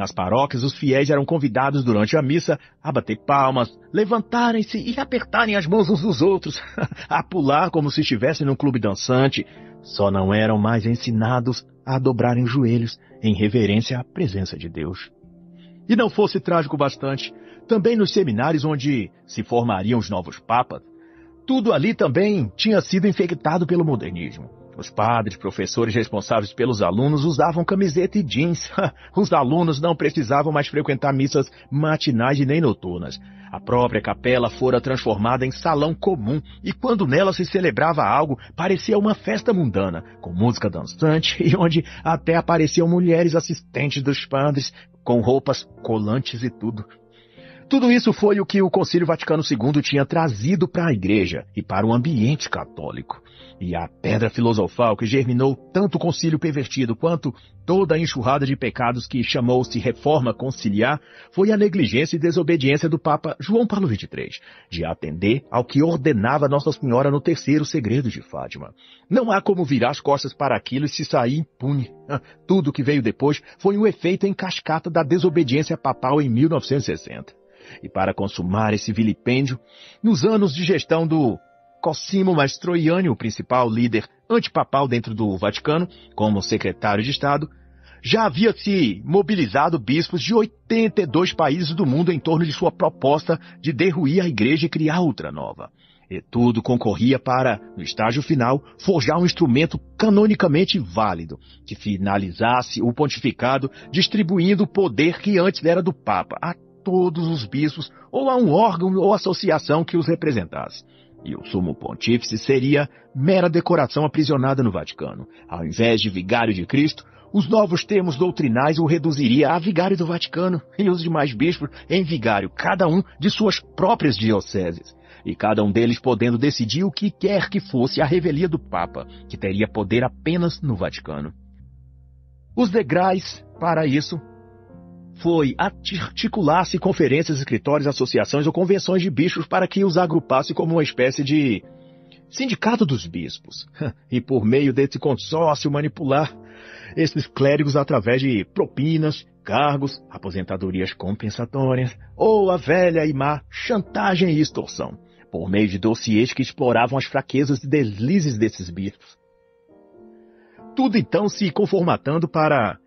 nas paróquias, os fiéis eram convidados durante a missa a bater palmas, levantarem-se e apertarem as mãos uns dos outros, a pular como se estivessem num clube dançante. Só não eram mais ensinados a dobrarem os joelhos em reverência à presença de Deus. E não fosse trágico bastante, também nos seminários onde se formariam os novos papas, tudo ali também tinha sido infectado pelo modernismo. Os padres, professores responsáveis pelos alunos usavam camiseta e jeans. Os alunos não precisavam mais frequentar missas matinais e nem noturnas. A própria capela fora transformada em salão comum e quando nela se celebrava algo, parecia uma festa mundana, com música dançante e onde até apareciam mulheres assistentes dos padres, com roupas colantes e tudo. Tudo isso foi o que o Concílio Vaticano II tinha trazido para a Igreja e para o ambiente católico. E a pedra filosofal que germinou tanto o concílio pervertido quanto toda a enxurrada de pecados que chamou-se reforma conciliar foi a negligência e desobediência do Papa João Paulo XXIII, de atender ao que ordenava Nossa Senhora no terceiro segredo de Fátima. Não há como virar as costas para aquilo e se sair impune. Tudo que veio depois foi um efeito em cascata da desobediência papal em 1960. E para consumar esse vilipêndio, nos anos de gestão do Cosimo Mastroianni, o principal líder antipapal dentro do Vaticano, como secretário de Estado, já havia se mobilizado bispos de 82 países do mundo em torno de sua proposta de derruir a igreja e criar outra nova. E tudo concorria para, no estágio final, forjar um instrumento canonicamente válido, que finalizasse o pontificado distribuindo o poder que antes era do Papa a todos os bispos ou a um órgão ou associação que os representasse e o sumo pontífice seria mera decoração aprisionada no Vaticano. Ao invés de vigário de Cristo, os novos termos doutrinais o reduziria a vigário do Vaticano e os demais bispos em vigário, cada um de suas próprias dioceses, e cada um deles podendo decidir o que quer que fosse a revelia do Papa, que teria poder apenas no Vaticano. Os degraus para isso foi articular-se conferências, escritórios, associações ou convenções de bispos para que os agrupasse como uma espécie de sindicato dos bispos. E por meio desse consórcio manipular esses clérigos através de propinas, cargos, aposentadorias compensatórias ou a velha e má chantagem e extorsão, por meio de dossiês que exploravam as fraquezas e deslizes desses bispos. Tudo então se conformatando para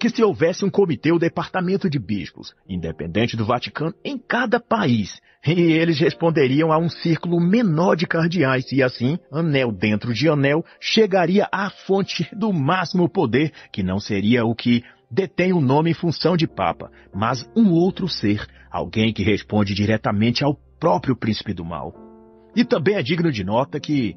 que se houvesse um comitê ou departamento de bispos, independente do Vaticano, em cada país, e eles responderiam a um círculo menor de cardeais, e assim, anel dentro de anel, chegaria à fonte do máximo poder, que não seria o que detém o nome em função de Papa, mas um outro ser, alguém que responde diretamente ao próprio príncipe do mal. E também é digno de nota que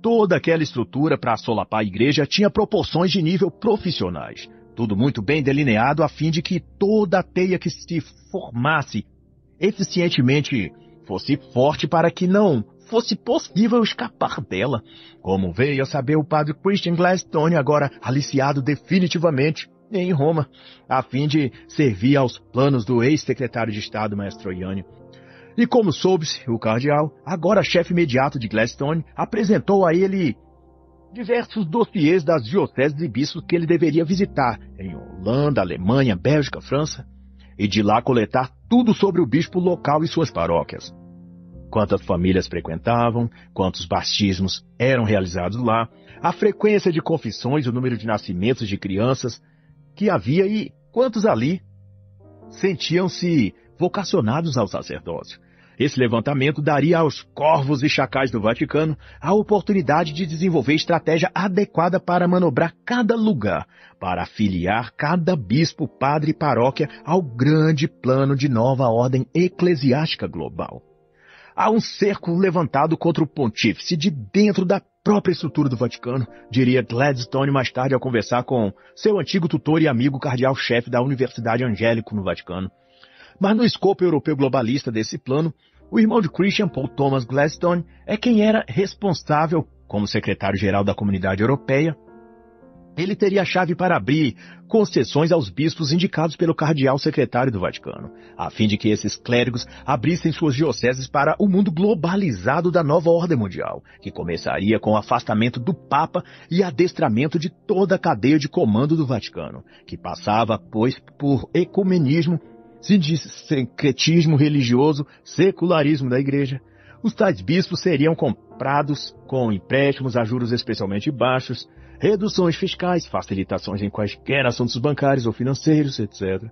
toda aquela estrutura para solapar a igreja tinha proporções de nível profissionais tudo muito bem delineado a fim de que toda a teia que se formasse eficientemente fosse forte para que não fosse possível escapar dela, como veio a saber o padre Christian Gladstone, agora aliciado definitivamente em Roma, a fim de servir aos planos do ex-secretário de Estado Mastroianni. E como soube-se, o cardeal, agora chefe imediato de Gladstone, apresentou a ele diversos dossiês das dioceses e bispos que ele deveria visitar em Holanda, Alemanha, Bélgica, França, e de lá coletar tudo sobre o bispo local e suas paróquias. Quantas famílias frequentavam, quantos batismos eram realizados lá, a frequência de confissões, o número de nascimentos de crianças que havia e quantos ali sentiam-se vocacionados ao sacerdócio. Esse levantamento daria aos corvos e chacais do Vaticano a oportunidade de desenvolver estratégia adequada para manobrar cada lugar, para afiliar cada bispo, padre e paróquia ao grande plano de nova ordem eclesiástica global. Há um cerco levantado contra o pontífice de dentro da própria estrutura do Vaticano, diria Gladstone mais tarde ao conversar com seu antigo tutor e amigo cardeal-chefe da Universidade Angélico no Vaticano. Mas no escopo europeu globalista desse plano, o irmão de Christian, Paul Thomas Gladstone, é quem era responsável, como secretário-geral da Comunidade Europeia. Ele teria a chave para abrir concessões aos bispos indicados pelo cardeal secretário do Vaticano, a fim de que esses clérigos abrissem suas dioceses para o mundo globalizado da nova ordem mundial, que começaria com o afastamento do Papa e adestramento de toda a cadeia de comando do Vaticano, que passava, pois, por ecumenismo secretismo religioso, secularismo da igreja. Os tais bispos seriam comprados com empréstimos a juros especialmente baixos, reduções fiscais, facilitações em quaisquer assuntos bancários ou financeiros, etc.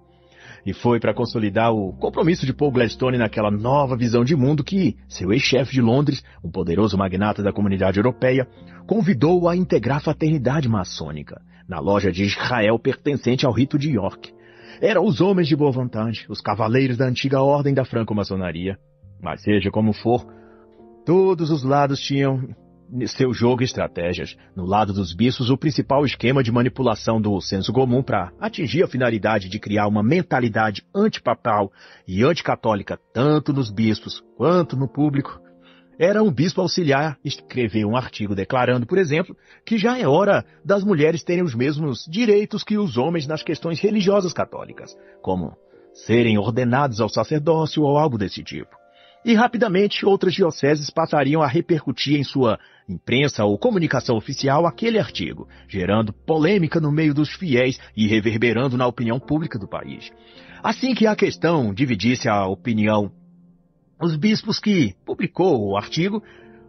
E foi para consolidar o compromisso de Paul Gladstone naquela nova visão de mundo que seu ex-chefe de Londres, um poderoso magnata da comunidade europeia, convidou-o a integrar a fraternidade maçônica, na loja de Israel pertencente ao rito de York. Eram os homens de boa vontade, os cavaleiros da antiga ordem da franco-maçonaria. Mas seja como for, todos os lados tinham seu jogo e estratégias. No lado dos bispos, o principal esquema de manipulação do senso comum para atingir a finalidade de criar uma mentalidade antipapal e anticatólica tanto nos bispos quanto no público era um bispo auxiliar escrever um artigo declarando, por exemplo, que já é hora das mulheres terem os mesmos direitos que os homens nas questões religiosas católicas, como serem ordenados ao sacerdócio ou algo desse tipo. E rapidamente outras dioceses passariam a repercutir em sua imprensa ou comunicação oficial aquele artigo, gerando polêmica no meio dos fiéis e reverberando na opinião pública do país. Assim que a questão dividisse a opinião os bispos que publicou o artigo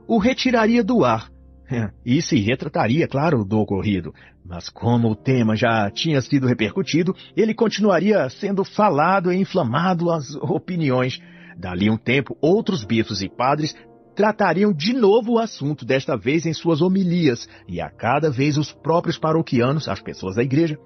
o retiraria do ar. E se retrataria, claro, do ocorrido. Mas como o tema já tinha sido repercutido, ele continuaria sendo falado e inflamado as opiniões. Dali um tempo, outros bispos e padres tratariam de novo o assunto, desta vez em suas homilias, e a cada vez os próprios paroquianos, as pessoas da igreja,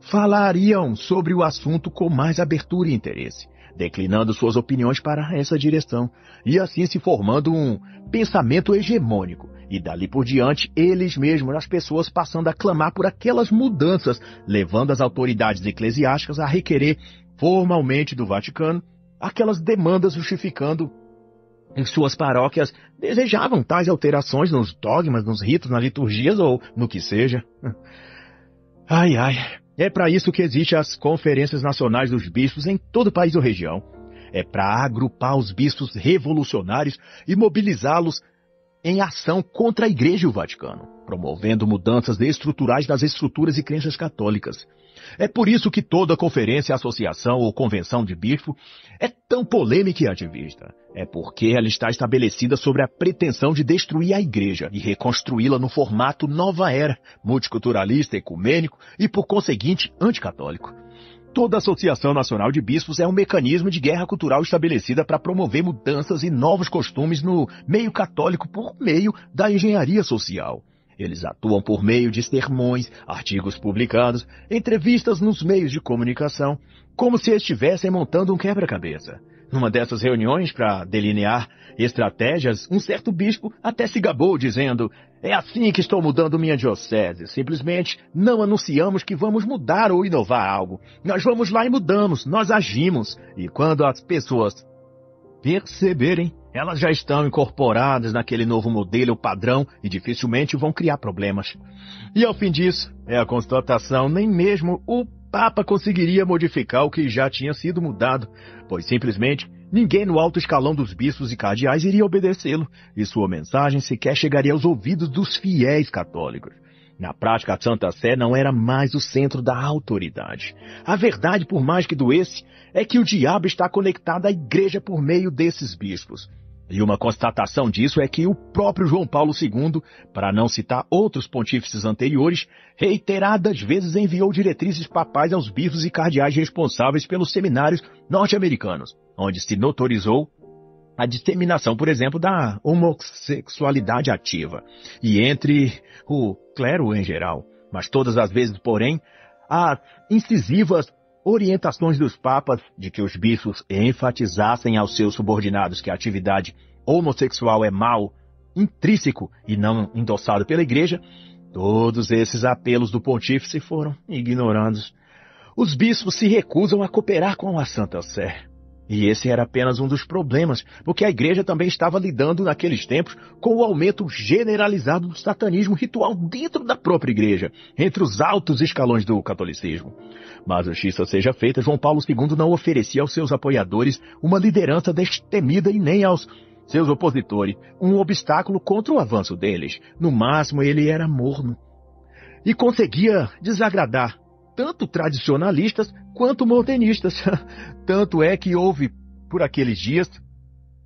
falariam sobre o assunto com mais abertura e interesse declinando suas opiniões para essa direção, e assim se formando um pensamento hegemônico. E dali por diante, eles mesmos, as pessoas, passando a clamar por aquelas mudanças, levando as autoridades eclesiásticas a requerer formalmente do Vaticano aquelas demandas justificando em suas paróquias desejavam tais alterações nos dogmas, nos ritos, nas liturgias ou no que seja. Ai, ai, É para isso que existem as conferências nacionais dos bispos em todo o país ou região. É para agrupar os bispos revolucionários e mobilizá-los em ação contra a Igreja e o Vaticano, promovendo mudanças estruturais nas estruturas e crenças católicas. É por isso que toda conferência, associação ou convenção de bispo é tão polêmica e ativista. É porque ela está estabelecida sobre a pretensão de destruir a igreja e reconstruí-la no formato nova era, multiculturalista, ecumênico e, por conseguinte, anticatólico. Toda Associação Nacional de Bispos é um mecanismo de guerra cultural estabelecida para promover mudanças e novos costumes no meio católico por meio da engenharia social. Eles atuam por meio de sermões, artigos publicados, entrevistas nos meios de comunicação, como se estivessem montando um quebra-cabeça. Numa dessas reuniões para delinear estratégias, um certo bispo até se gabou dizendo: É assim que estou mudando minha diocese. Simplesmente não anunciamos que vamos mudar ou inovar algo. Nós vamos lá e mudamos, nós agimos. E quando as pessoas perceberem elas já estão incorporadas naquele novo modelo padrão e dificilmente vão criar problemas. E ao fim disso, é a constatação, nem mesmo o Papa conseguiria modificar o que já tinha sido mudado, pois simplesmente ninguém no alto escalão dos bispos e cardeais iria obedecê-lo, e sua mensagem sequer chegaria aos ouvidos dos fiéis católicos. Na prática, a Santa Sé não era mais o centro da autoridade. A verdade, por mais que doesse, é que o diabo está conectado à igreja por meio desses bispos. E uma constatação disso é que o próprio João Paulo II, para não citar outros pontífices anteriores, reiteradas vezes enviou diretrizes papais aos bispos e cardeais responsáveis pelos seminários norte-americanos, onde se notorizou a disseminação, por exemplo, da homossexualidade ativa, e entre o clero em geral. Mas todas as vezes, porém, as incisivas orientações dos papas de que os bispos enfatizassem aos seus subordinados que a atividade homossexual é mal intrínseco e não endossado pela igreja, todos esses apelos do pontífice foram ignorados. Os bispos se recusam a cooperar com a Santa Sé. E esse era apenas um dos problemas, porque a igreja também estava lidando naqueles tempos com o aumento generalizado do satanismo ritual dentro da própria igreja, entre os altos escalões do catolicismo. Mas justiça seja feita, João Paulo II não oferecia aos seus apoiadores uma liderança destemida e nem aos seus opositores um obstáculo contra o avanço deles. No máximo, ele era morno. E conseguia desagradar tanto tradicionalistas quanto modernistas. Tanto é que houve, por aqueles dias,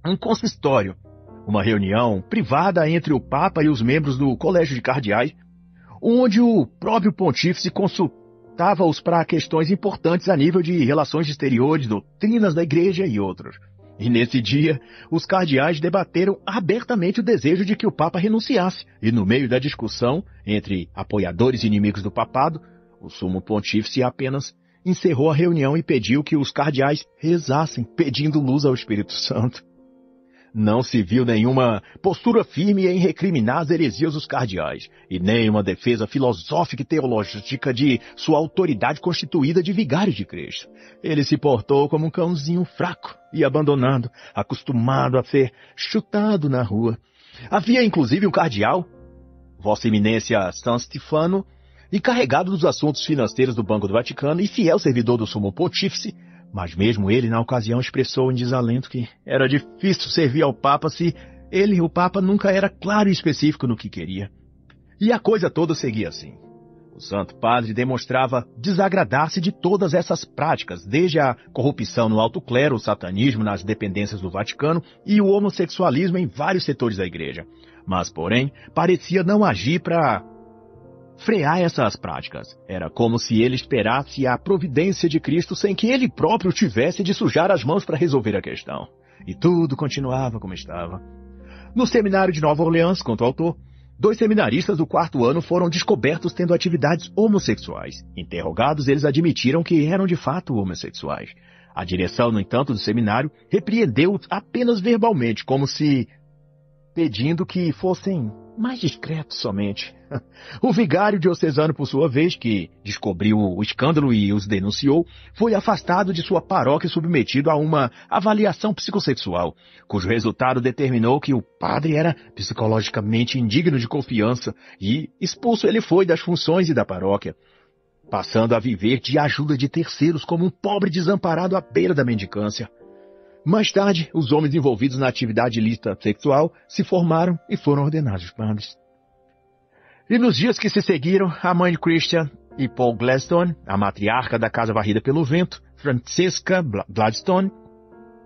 um consistório, uma reunião privada entre o Papa e os membros do Colégio de Cardeais, onde o próprio pontífice consultava-os para questões importantes a nível de relações exteriores, doutrinas da igreja e outros. E nesse dia, os cardeais debateram abertamente o desejo de que o Papa renunciasse, e no meio da discussão entre apoiadores e inimigos do papado, o sumo pontífice apenas encerrou a reunião e pediu que os cardeais rezassem, pedindo luz ao Espírito Santo. Não se viu nenhuma postura firme em recriminar as heresias dos cardeais, e nem uma defesa filosófica e teológica de sua autoridade constituída de vigário de Cristo. Ele se portou como um cãozinho fraco e abandonado, acostumado a ser chutado na rua. Havia inclusive um cardeal, Vossa Eminência San Stefano, encarregado dos assuntos financeiros do Banco do Vaticano e fiel servidor do Sumo Pontífice, mas mesmo ele, na ocasião, expressou em desalento que era difícil servir ao Papa se ele, o Papa, nunca era claro e específico no que queria. E a coisa toda seguia assim. O Santo Padre demonstrava desagradar-se de todas essas práticas, desde a corrupção no alto clero, o satanismo nas dependências do Vaticano e o homossexualismo em vários setores da igreja. Mas, porém, parecia não agir para frear essas práticas. Era como se ele esperasse a providência de Cristo sem que ele próprio tivesse de sujar as mãos para resolver a questão. E tudo continuava como estava. No seminário de Nova Orleans, conta o autor, dois seminaristas do quarto ano foram descobertos tendo atividades homossexuais. Interrogados, eles admitiram que eram de fato homossexuais. A direção, no entanto, do seminário repreendeu-os apenas verbalmente, como se pedindo que fossem mais discretos somente. O vigário diocesano, por sua vez, que descobriu o escândalo e os denunciou, foi afastado de sua paróquia e submetido a uma avaliação psicossexual, cujo resultado determinou que o padre era psicologicamente indigno de confiança e expulso ele foi das funções e da paróquia. passando a viver de ajuda de terceiros como um pobre desamparado à beira da mendicância. Mais tarde, os homens envolvidos na atividade ilícita sexual se formaram e foram ordenados padres. E nos dias que se seguiram, a mãe de Christian e Paul Gladstone, a matriarca da Casa Varrida pelo Vento, Francesca Gladstone,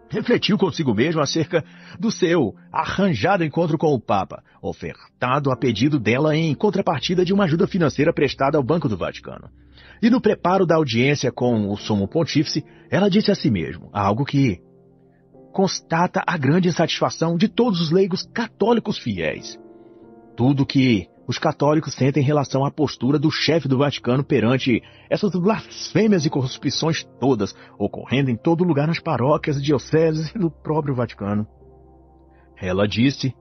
refletiu consigo mesmo acerca do seu arranjado encontro com o Papa, ofertado a pedido dela em contrapartida de uma ajuda financeira prestada ao Banco do Vaticano. E no preparo da audiência com o Sumo Pontífice, ela disse a si mesmo algo que constata a grande insatisfação de todos os leigos católicos fiéis. Tudo que os católicos sentem em relação à postura do chefe do Vaticano perante essas blasfêmias e corrupções todas ocorrendo em todo lugar nas paróquias, dioceses e no próprio Vaticano. Ela disse: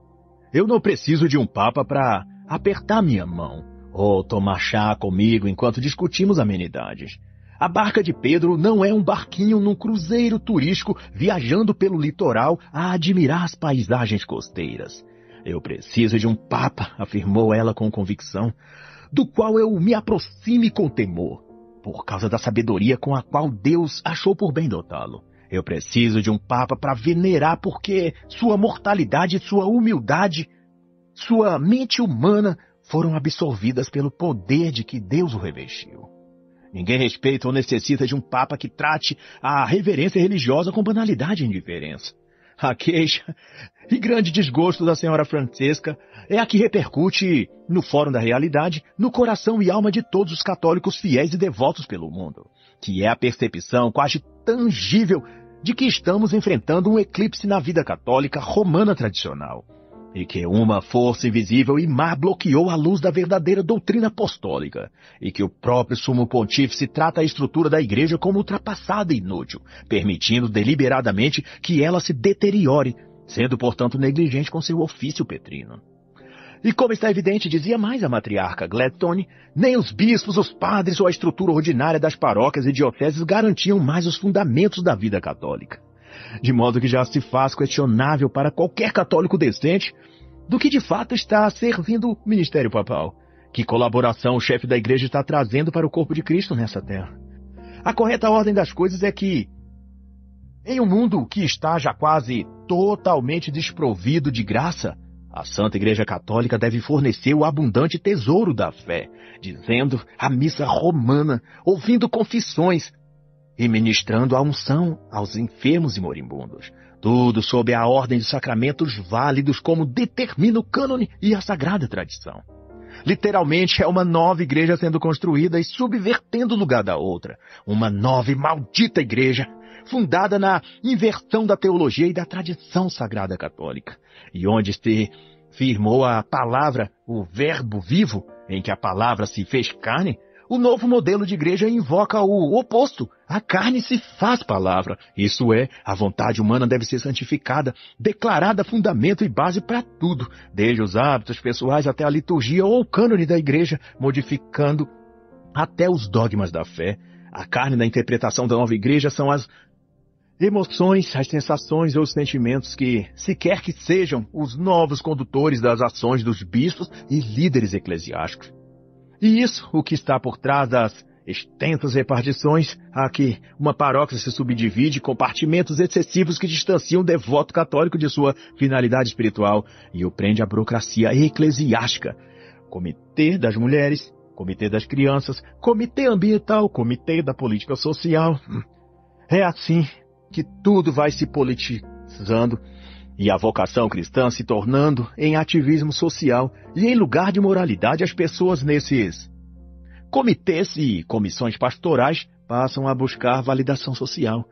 Eu não preciso de um papa para apertar minha mão ou tomar chá comigo enquanto discutimos amenidades. A barca de Pedro não é um barquinho num cruzeiro turístico viajando pelo litoral a admirar as paisagens costeiras. Eu preciso de um papa, afirmou ela com convicção, do qual eu me aproxime com temor, por causa da sabedoria com a qual Deus achou por bem dotá-lo. Eu preciso de um papa para venerar porque sua mortalidade e sua humildade, sua mente humana foram absorvidas pelo poder de que Deus o revestiu. Ninguém respeita ou necessita de um papa que trate a reverência religiosa com banalidade e indiferença. A queixa e grande desgosto da senhora Francesca é a que repercute no Fórum da Realidade, no coração e alma de todos os católicos fiéis e devotos pelo mundo, que é a percepção quase tangível de que estamos enfrentando um eclipse na vida católica romana tradicional e que uma força invisível e má bloqueou a luz da verdadeira doutrina apostólica, e que o próprio sumo pontífice trata a estrutura da igreja como ultrapassada e inútil, permitindo deliberadamente que ela se deteriore, sendo portanto negligente com seu ofício petrino. E como está evidente, dizia mais a matriarca Gladstone, nem os bispos, os padres ou a estrutura ordinária das paróquias e dioceses garantiam mais os fundamentos da vida católica de modo que já se faz questionável para qualquer católico decente do que de fato está servindo o ministério papal. Que colaboração o chefe da igreja está trazendo para o corpo de Cristo nessa terra? A correta ordem das coisas é que, em um mundo que está já quase totalmente desprovido de graça, a Santa Igreja Católica deve fornecer o abundante tesouro da fé, dizendo a missa romana, ouvindo confissões, e ministrando a unção aos enfermos e moribundos. Tudo sob a ordem de sacramentos válidos como determina o cânone e a sagrada tradição. Literalmente é uma nova igreja sendo construída e subvertendo o lugar da outra. Uma nova e maldita igreja, fundada na inversão da teologia e da tradição sagrada católica. E onde se firmou a palavra, o verbo vivo, em que a palavra se fez carne, o novo modelo de igreja invoca o oposto. A carne se faz palavra. Isso é, a vontade humana deve ser santificada, declarada fundamento e base para tudo, desde os hábitos pessoais até a liturgia ou o cânone da igreja, modificando até os dogmas da fé. A carne da interpretação da nova igreja são as emoções, as sensações ou os sentimentos que, se quer que sejam, os novos condutores das ações dos bispos e líderes eclesiásticos. E isso, o que está por trás das extensas repartições, a que uma paróquia se subdivide em compartimentos excessivos que distanciam o devoto católico de sua finalidade espiritual e o prende à burocracia eclesiástica. Comitê das mulheres, comitê das crianças, comitê ambiental, comitê da política social. É assim que tudo vai se politizando e a vocação cristã se tornando em ativismo social e em lugar de moralidade as pessoas nesses comitês e comissões pastorais passam a buscar validação social,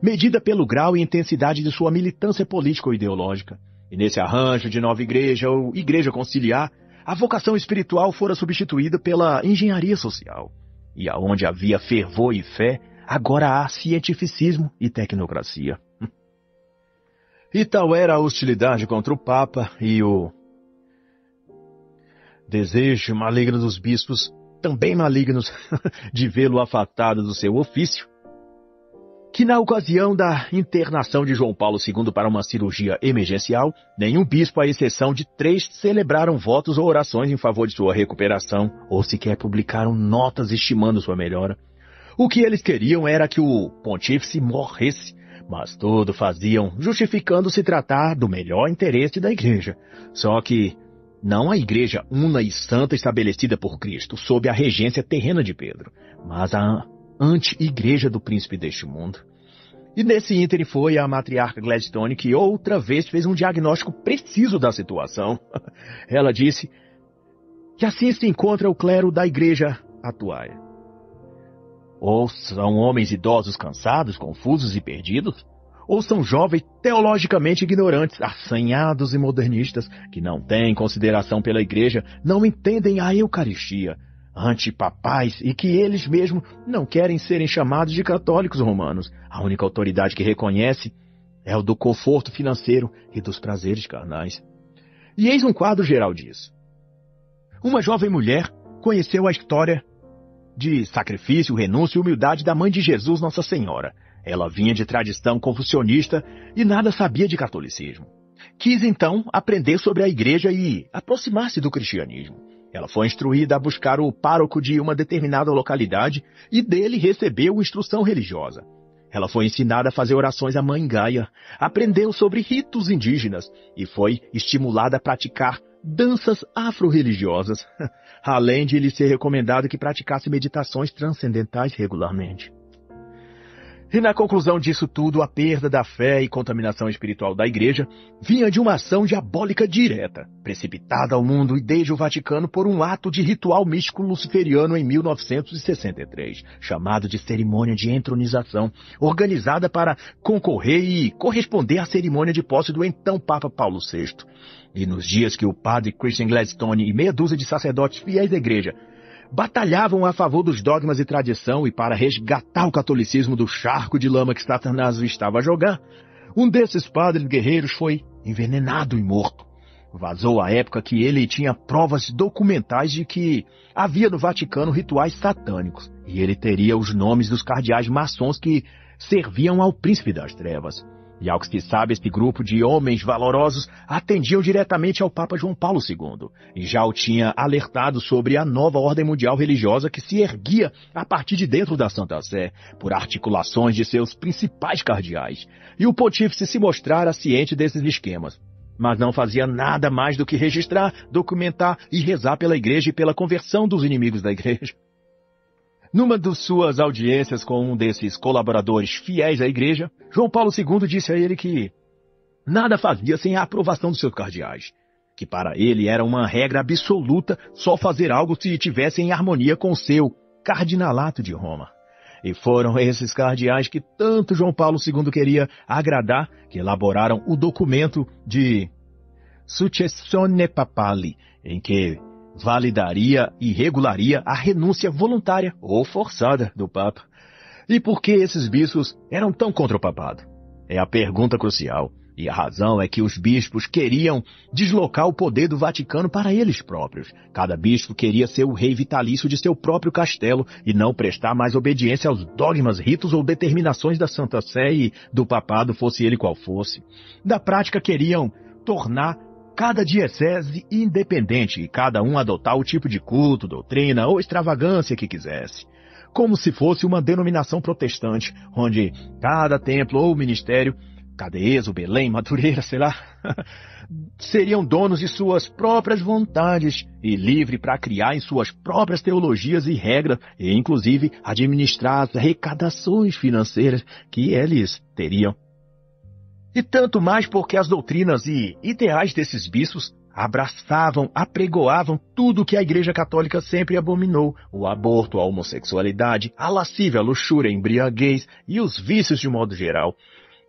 medida pelo grau e intensidade de sua militância política ou ideológica. E nesse arranjo de nova igreja ou igreja conciliar, a vocação espiritual fora substituída pela engenharia social. E aonde havia fervor e fé, agora há cientificismo e tecnocracia. E tal era a hostilidade contra o Papa e o desejo maligno dos bispos, também malignos, de vê-lo afastado do seu ofício, que na ocasião da internação de João Paulo II para uma cirurgia emergencial, nenhum bispo, à exceção de três, celebraram votos ou orações em favor de sua recuperação, ou sequer publicaram notas estimando sua melhora. O que eles queriam era que o pontífice morresse, mas tudo faziam justificando se tratar do melhor interesse da igreja. Só que não a igreja una e santa estabelecida por Cristo, sob a regência terrena de Pedro, mas a anti-igreja do príncipe deste mundo. E nesse ínterim foi a matriarca Gladstone que outra vez fez um diagnóstico preciso da situação. Ela disse que assim se encontra o clero da igreja atual. Ou são homens idosos cansados, confusos e perdidos, ou são jovens teologicamente ignorantes, assanhados e modernistas, que não têm consideração pela igreja, não entendem a Eucaristia, antipapais e que eles mesmos não querem serem chamados de católicos romanos. A única autoridade que reconhece é o do conforto financeiro e dos prazeres carnais. E eis um quadro geral disso. Uma jovem mulher conheceu a história de sacrifício, renúncia e humildade da mãe de Jesus, Nossa Senhora. Ela vinha de tradição confucionista e nada sabia de catolicismo. Quis então aprender sobre a igreja e aproximar-se do cristianismo. Ela foi instruída a buscar o pároco de uma determinada localidade e dele recebeu instrução religiosa. Ela foi ensinada a fazer orações à Mãe Gaia, aprendeu sobre ritos indígenas e foi estimulada a praticar danças afro-religiosas, além de lhe ser recomendado que praticasse meditações transcendentais regularmente. E na conclusão disso tudo, a perda da fé e contaminação espiritual da Igreja vinha de uma ação diabólica direta, precipitada ao mundo e desde o Vaticano por um ato de ritual místico luciferiano em 1963, chamado de cerimônia de entronização, organizada para concorrer e corresponder à cerimônia de posse do então Papa Paulo VI. E nos dias que o padre Christian Gladstone e meia dúzia de sacerdotes fiéis da Igreja batalhavam a favor dos dogmas e tradição e para resgatar o catolicismo do charco de lama que Satanás estava a jogar, um desses padres guerreiros foi envenenado e morto. Vazou a época que ele tinha provas documentais de que havia no Vaticano rituais satânicos, e ele teria os nomes dos cardeais maçons que serviam ao príncipe das trevas. E ao que se sabe, este grupo de homens valorosos atendiam diretamente ao Papa João Paulo II, e já o tinha alertado sobre a nova ordem mundial religiosa que se erguia a partir de dentro da Santa Sé, por articulações de seus principais cardeais. E o pontífice se mostrara ciente desses esquemas. Mas não fazia nada mais do que registrar, documentar e rezar pela igreja e pela conversão dos inimigos da igreja. Numa de suas audiências com um desses colaboradores fiéis à igreja, João Paulo II disse a ele que nada fazia sem a aprovação dos seus cardeais, que para ele era uma regra absoluta só fazer algo se tivesse em harmonia com o seu cardinalato de Roma. E foram esses cardeais que tanto João Paulo II queria agradar que elaboraram o documento de Successione Papali, em que validaria e regularia a renúncia voluntária ou forçada do Papa. E por que esses bispos eram tão contra o papado? É a pergunta crucial. E a razão é que os bispos queriam deslocar o poder do Vaticano para eles próprios. Cada bispo queria ser o rei vitalício de seu próprio castelo e não prestar mais obediência aos dogmas, ritos ou determinações da Santa Sé e do papado, fosse ele qual fosse. Da prática, queriam tornar cada diocese independente e cada um adotar o tipo de culto, doutrina ou extravagância que quisesse. Como se fosse uma denominação protestante, onde cada templo ou ministério, Cadeeso, Belém, Madureira, sei lá, seriam donos de suas próprias vontades e livre para criar em suas próprias teologias e regras, e inclusive administrar as arrecadações financeiras que eles teriam e tanto mais porque as doutrinas e ideais desses bispos abraçavam, apregoavam tudo que a Igreja Católica sempre abominou: o aborto, a homossexualidade, a lascívia, a luxúria, a embriaguez e os vícios de modo geral.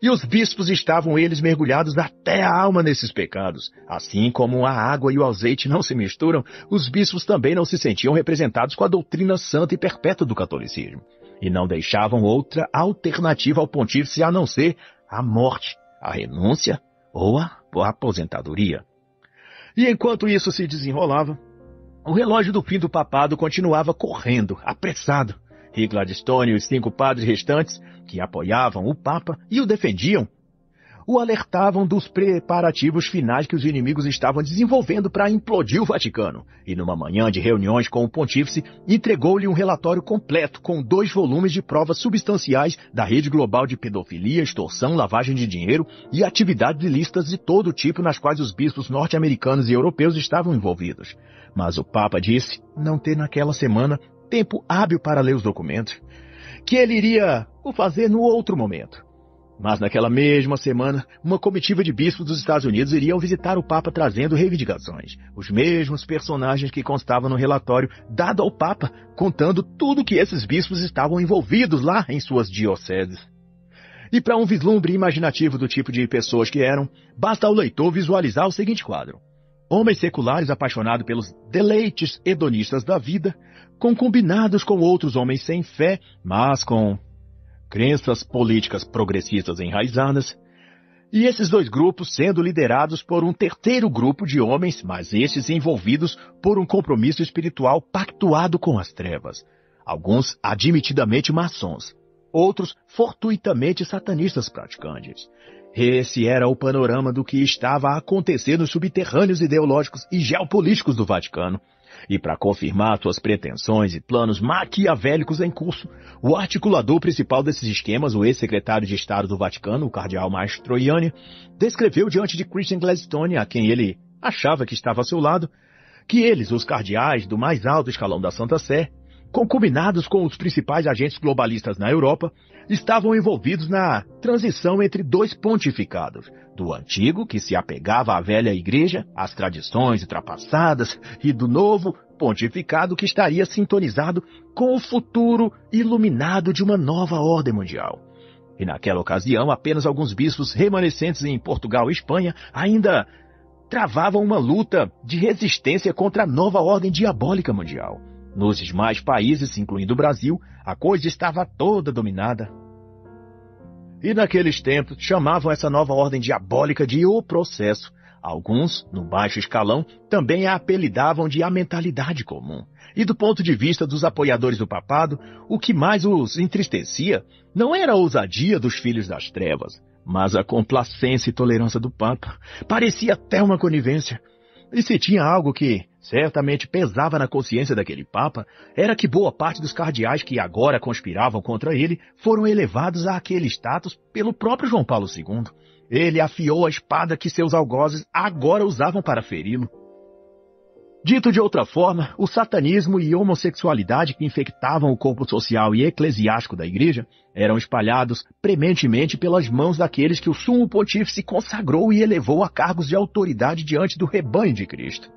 E os bispos estavam eles mergulhados até a alma nesses pecados. Assim como a água e o azeite não se misturam, os bispos também não se sentiam representados com a doutrina santa e perpétua do catolicismo. E não deixavam outra alternativa ao pontífice a não ser a morte a renúncia ou a aposentadoria. E enquanto isso se desenrolava, o relógio do fim do papado continuava correndo, apressado, e Gladstone e os cinco padres restantes, que apoiavam o Papa e o defendiam, o alertavam dos preparativos finais que os inimigos estavam desenvolvendo para implodir o Vaticano, e numa manhã de reuniões com o pontífice, entregou-lhe um relatório completo com dois volumes de provas substanciais da rede global de pedofilia, extorsão, lavagem de dinheiro e atividades ilícitas de todo tipo nas quais os bispos norte-americanos e europeus estavam envolvidos. Mas o Papa disse não ter naquela semana tempo hábil para ler os documentos, que ele iria o fazer no outro momento. Mas naquela mesma semana, uma comitiva de bispos dos Estados Unidos iriam visitar o Papa trazendo reivindicações. Os mesmos personagens que constavam no relatório dado ao Papa, contando tudo que esses bispos estavam envolvidos lá em suas dioceses. E para um vislumbre imaginativo do tipo de pessoas que eram, basta ao leitor visualizar o seguinte quadro. Homens seculares apaixonados pelos deleites hedonistas da vida, concombinados com outros homens sem fé, mas com crenças políticas progressistas enraizadas, e esses dois grupos sendo liderados por um terceiro grupo de homens, mas estes envolvidos por um compromisso espiritual pactuado com as trevas, alguns admitidamente maçons, outros fortuitamente satanistas praticantes. Esse era o panorama do que estava a acontecer nos subterrâneos ideológicos e geopolíticos do Vaticano, e para confirmar suas pretensões e planos maquiavélicos em curso, o articulador principal desses esquemas, o ex-secretário de Estado do Vaticano, o cardeal Mastroianni, descreveu diante de Christian Gladstone, a quem ele achava que estava ao seu lado, que eles, os cardeais do mais alto escalão da Santa Sé, concubinados com os principais agentes globalistas na Europa, estavam envolvidos na transição entre dois pontificados, do antigo, que se apegava à velha igreja, às tradições ultrapassadas, e do novo pontificado que estaria sintonizado com o futuro iluminado de uma nova ordem mundial. E naquela ocasião, apenas alguns bispos remanescentes em Portugal e Espanha ainda travavam uma luta de resistência contra a nova ordem diabólica mundial. Nos demais países, incluindo o Brasil, a coisa estava toda dominada. E naqueles tempos chamavam essa nova ordem diabólica de o processo. Alguns, no baixo escalão, também a apelidavam de a mentalidade comum. E do ponto de vista dos apoiadores do papado, o que mais os entristecia não era a ousadia dos filhos das trevas, mas a complacência e tolerância do Papa. Parecia até uma conivência. E se tinha algo que certamente pesava na consciência daquele Papa, era que boa parte dos cardeais que agora conspiravam contra ele foram elevados a aquele status pelo próprio João Paulo II. Ele afiou a espada que seus algozes agora usavam para feri-lo. Dito de outra forma, o satanismo e homossexualidade que infectavam o corpo social e eclesiástico da igreja eram espalhados prementemente pelas mãos daqueles que o sumo pontífice consagrou e elevou a cargos de autoridade diante do rebanho de Cristo.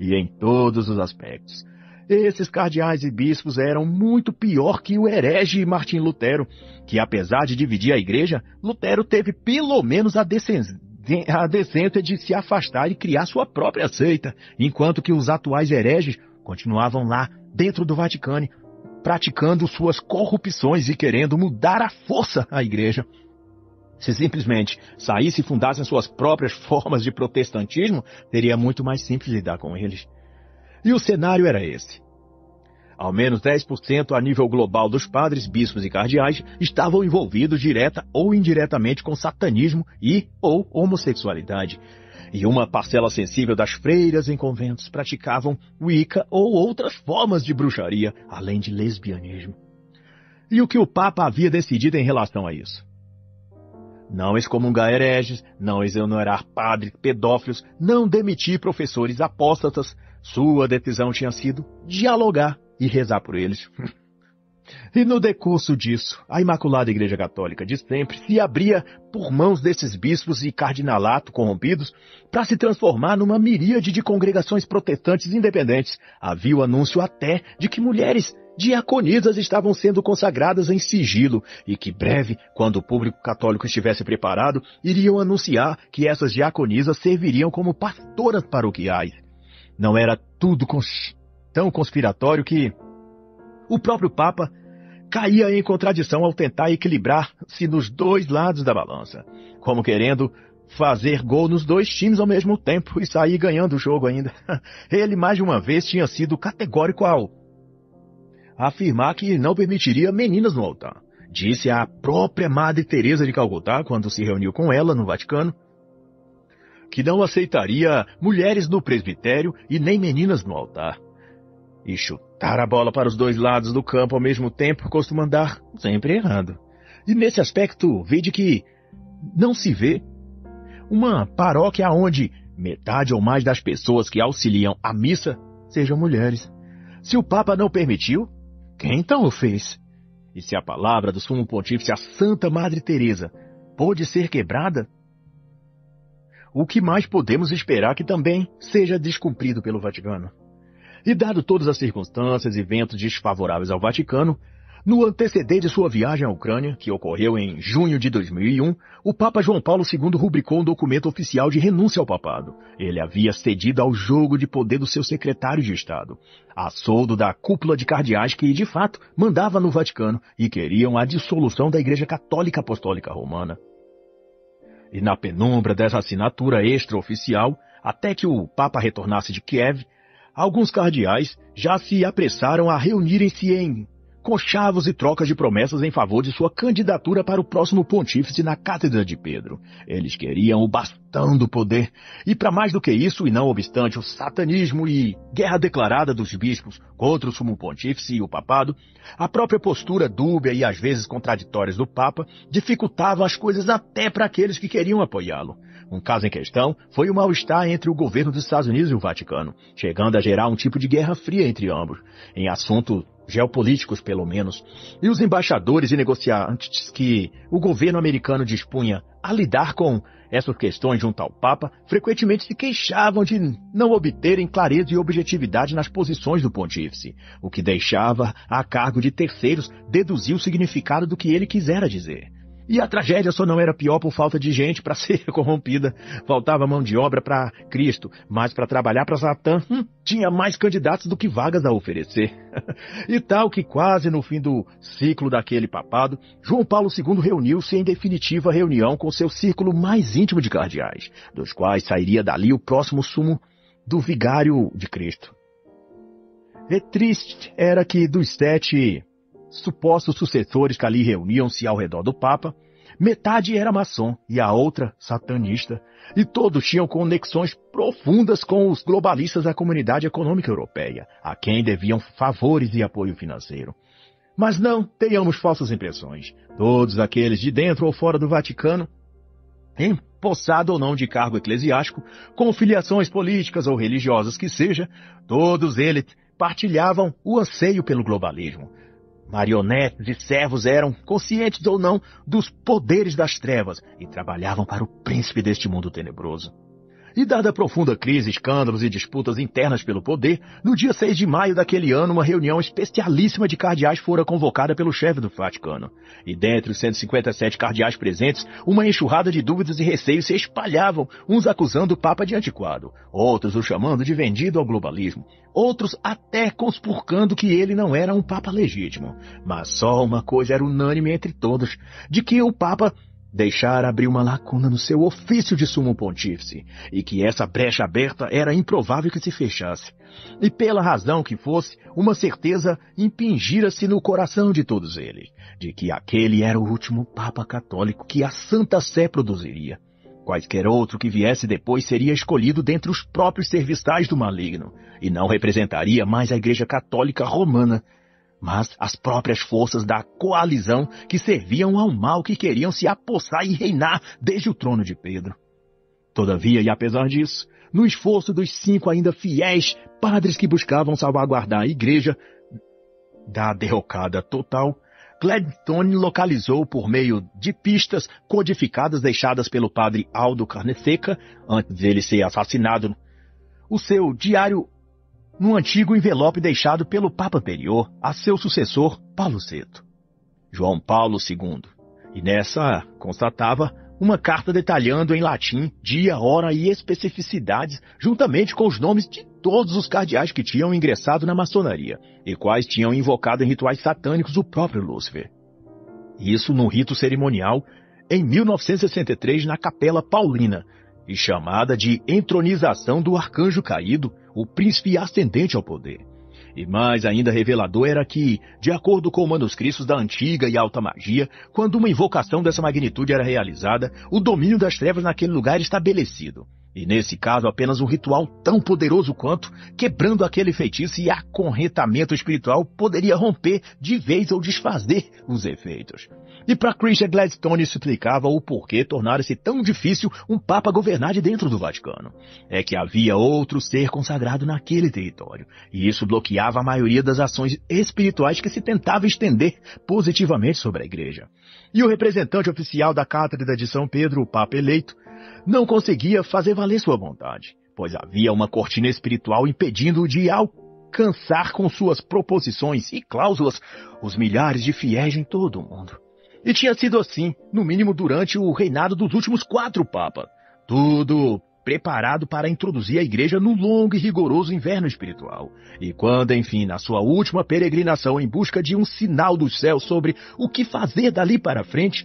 E em todos os aspectos. Esses cardeais e bispos eram muito pior que o herege Martim Lutero, que apesar de dividir a igreja, Lutero teve pelo menos a decência a decência de se afastar e criar sua própria seita, enquanto que os atuais hereges continuavam lá, dentro do Vaticano, praticando suas corrupções e querendo mudar a força a igreja. Se simplesmente saísse e fundassem suas próprias formas de protestantismo, seria muito mais simples lidar com eles. E o cenário era esse. Ao menos 10% a nível global dos padres, bispos e cardeais estavam envolvidos direta ou indiretamente com satanismo e ou homossexualidade. E uma parcela sensível das freiras em conventos praticavam Wicca ou outras formas de bruxaria, além de lesbianismo. E o que o Papa havia decidido em relação a isso? Não excomungar hereges, não exonerar padres pedófilos, não demitir professores apóstatas. Sua decisão tinha sido dialogar e rezar por eles. E no decurso disso, a Imaculada Igreja Católica de sempre se abria por mãos desses bispos e cardinalato corrompidos para se transformar numa miríade de congregações protestantes independentes. Havia o anúncio até de que mulheres diaconisas estavam sendo consagradas em sigilo e que breve, quando o público católico estivesse preparado, iriam anunciar que essas diaconisas serviriam como pastoras paroquiais. Não era tudo cons tão conspiratório que o próprio Papa caía em contradição ao tentar equilibrar-se nos dois lados da balança, como querendo fazer gol nos dois times ao mesmo tempo e sair ganhando o jogo ainda. Ele mais de uma vez tinha sido categórico ao afirmar que não permitiria meninas no altar. Disse a própria Madre Teresa de Calcutá quando se reuniu com ela no Vaticano que não aceitaria mulheres no presbitério e nem meninas no altar. E chutar a bola para os dois lados do campo ao mesmo tempo costuma andar sempre errando. E nesse aspecto, vede que não se vê uma paróquia onde metade ou mais das pessoas que auxiliam a missa sejam mulheres. Se o Papa não permitiu, quem então o fez? E se a palavra do Sumo Pontífice, a Santa Madre Teresa, pôde ser quebrada, o que mais podemos esperar que também seja descumprido pelo Vaticano? E dado todas as circunstâncias e ventos desfavoráveis ao Vaticano, no anteceder de sua viagem à Ucrânia, que ocorreu em junho de 2001, o Papa João Paulo II rubricou um documento oficial de renúncia ao papado. Ele havia cedido ao jogo de poder do seu secretário de Estado, a soldo da cúpula de cardeais que, de fato, mandava no Vaticano e queriam a dissolução da Igreja Católica Apostólica Romana. E na penumbra dessa assinatura extraoficial, até que o Papa retornasse de Kiev, alguns cardeais já se apressaram a reunirem-se em conchavos e trocas de promessas em favor de sua candidatura para o próximo pontífice na Cátedra de Pedro. Eles queriam o bastão do poder, e para mais do que isso, e não obstante o satanismo e guerra declarada dos bispos contra o sumo pontífice e o papado, a própria postura dúbia e às vezes contraditórias do Papa dificultava as coisas até para aqueles que queriam apoiá-lo. Um caso em questão foi o mal-estar entre o governo dos Estados Unidos e o Vaticano, chegando a gerar um tipo de guerra fria entre ambos, em assunto geopolíticos pelo menos, e os embaixadores e negociantes que o governo americano dispunha a lidar com essas questões junto ao Papa frequentemente se queixavam de não obterem clareza e objetividade nas posições do pontífice, o que deixava a cargo de terceiros deduzir o significado do que ele quisera dizer. E a tragédia só não era pior por falta de gente para ser corrompida. Faltava mão de obra para Cristo, mas para trabalhar para Satã hum, tinha mais candidatos do que vagas a oferecer. e tal que quase no fim do ciclo daquele papado, João Paulo II reuniu-se em definitiva reunião com seu círculo mais íntimo de cardeais, dos quais sairia dali o próximo sumo do vigário de Cristo. E triste era que dos sete supostos sucessores que ali reuniam-se ao redor do Papa, metade era maçom e a outra satanista, e todos tinham conexões profundas com os globalistas da comunidade econômica europeia, a quem deviam favores e apoio financeiro. Mas não tenhamos falsas impressões. Todos aqueles de dentro ou fora do Vaticano, empossado ou não de cargo eclesiástico, com filiações políticas ou religiosas que seja, todos eles partilhavam o anseio pelo globalismo, Marionetes e servos eram, conscientes ou não, dos poderes das trevas e trabalhavam para o príncipe deste mundo tenebroso. E dada a profunda crise, escândalos e disputas internas pelo poder, no dia 6 de maio daquele ano, uma reunião especialíssima de cardeais fora convocada pelo chefe do Vaticano. E dentre os 157 cardeais presentes, uma enxurrada de dúvidas e receios se espalhavam, uns acusando o Papa de antiquado, outros o chamando de vendido ao globalismo, outros até conspurcando que ele não era um Papa legítimo. Mas só uma coisa era unânime entre todos, de que o Papa deixar abrir uma lacuna no seu ofício de sumo pontífice, e que essa brecha aberta era improvável que se fechasse. E pela razão que fosse, uma certeza impingira-se no coração de todos eles, de que aquele era o último Papa católico que a Santa Sé produziria. Quaisquer outro que viesse depois seria escolhido dentre os próprios serviçais do maligno, e não representaria mais a Igreja Católica Romana, mas as próprias forças da coalizão que serviam ao mal que queriam se apossar e reinar desde o trono de Pedro. Todavia, e apesar disso, no esforço dos cinco ainda fiéis padres que buscavam salvaguardar a igreja da derrocada total, Gladstone localizou por meio de pistas codificadas deixadas pelo padre Aldo Carneseca, antes dele ser assassinado, o seu diário no antigo envelope deixado pelo Papa anterior a seu sucessor, Paulo VI, João Paulo II. E nessa constatava uma carta detalhando em latim dia, hora e especificidades, juntamente com os nomes de todos os cardeais que tinham ingressado na maçonaria e quais tinham invocado em rituais satânicos o próprio Lúcifer. Isso num rito cerimonial em 1963 na Capela Paulina, e chamada de entronização do arcanjo caído, o príncipe ascendente ao poder. E mais ainda revelador era que, de acordo com manuscritos da antiga e alta magia, quando uma invocação dessa magnitude era realizada, o domínio das trevas naquele lugar era estabelecido. E nesse caso, apenas um ritual tão poderoso quanto, quebrando aquele feitiço e acorrentamento espiritual, poderia romper de vez ou desfazer os efeitos. E para Christian Gladstone isso explicava o porquê tornara-se tão difícil um Papa governar de dentro do Vaticano. É que havia outro ser consagrado naquele território, e isso bloqueava a maioria das ações espirituais que se tentava estender positivamente sobre a Igreja. E o representante oficial da Cátedra de São Pedro, o Papa eleito, não conseguia fazer valer sua vontade, pois havia uma cortina espiritual impedindo-o de alcançar com suas proposições e cláusulas os milhares de fiéis em todo o mundo. E tinha sido assim, no mínimo durante o reinado dos últimos quatro papas. Tudo preparado para introduzir a igreja no longo e rigoroso inverno espiritual. E quando, enfim, na sua última peregrinação em busca de um sinal do céu sobre o que fazer dali para frente,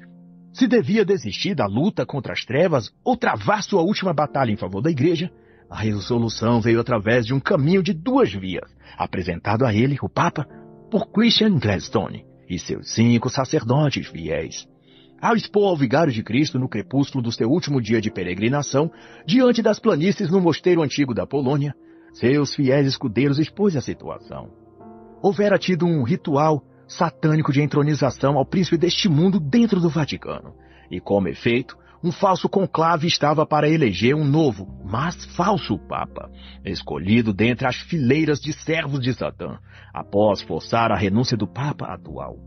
se devia desistir da luta contra as trevas ou travar sua última batalha em favor da igreja, a resolução veio através de um caminho de duas vias, apresentado a ele, o Papa, por Christian Gladstone e seus cinco sacerdotes fiéis. Ao expor ao vigário de Cristo no crepúsculo do seu último dia de peregrinação, diante das planícies no mosteiro antigo da Polônia, seus fiéis escudeiros expôs a situação. Houvera tido um ritual satânico de entronização ao príncipe deste mundo dentro do Vaticano. E como efeito, um falso conclave estava para eleger um novo, mas falso Papa, escolhido dentre as fileiras de servos de Satã, após forçar a renúncia do Papa atual.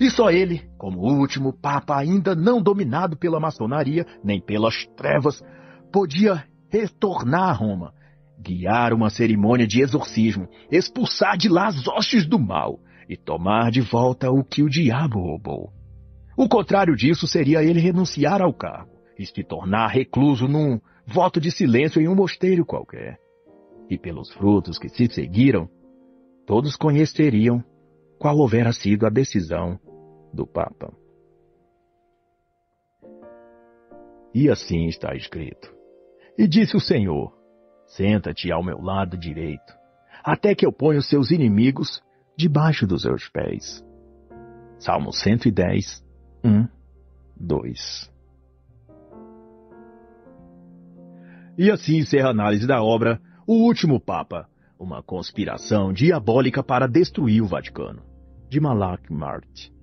E só ele, como último Papa ainda não dominado pela maçonaria nem pelas trevas, podia retornar a Roma, guiar uma cerimônia de exorcismo, expulsar de lá as hostes do mal e tomar de volta o que o diabo roubou. O contrário disso seria ele renunciar ao cargo e se tornar recluso num voto de silêncio em um mosteiro qualquer. E pelos frutos que se seguiram, todos conheceriam qual houvera sido a decisão do Papa. E assim está escrito. E disse o Senhor: Senta-te ao meu lado direito, até que eu ponha os seus inimigos debaixo dos seus pés. Salmo 110, 1, 2. E assim encerra a análise da obra O Último Papa, uma conspiração diabólica para destruir o Vaticano, de Malak Mart.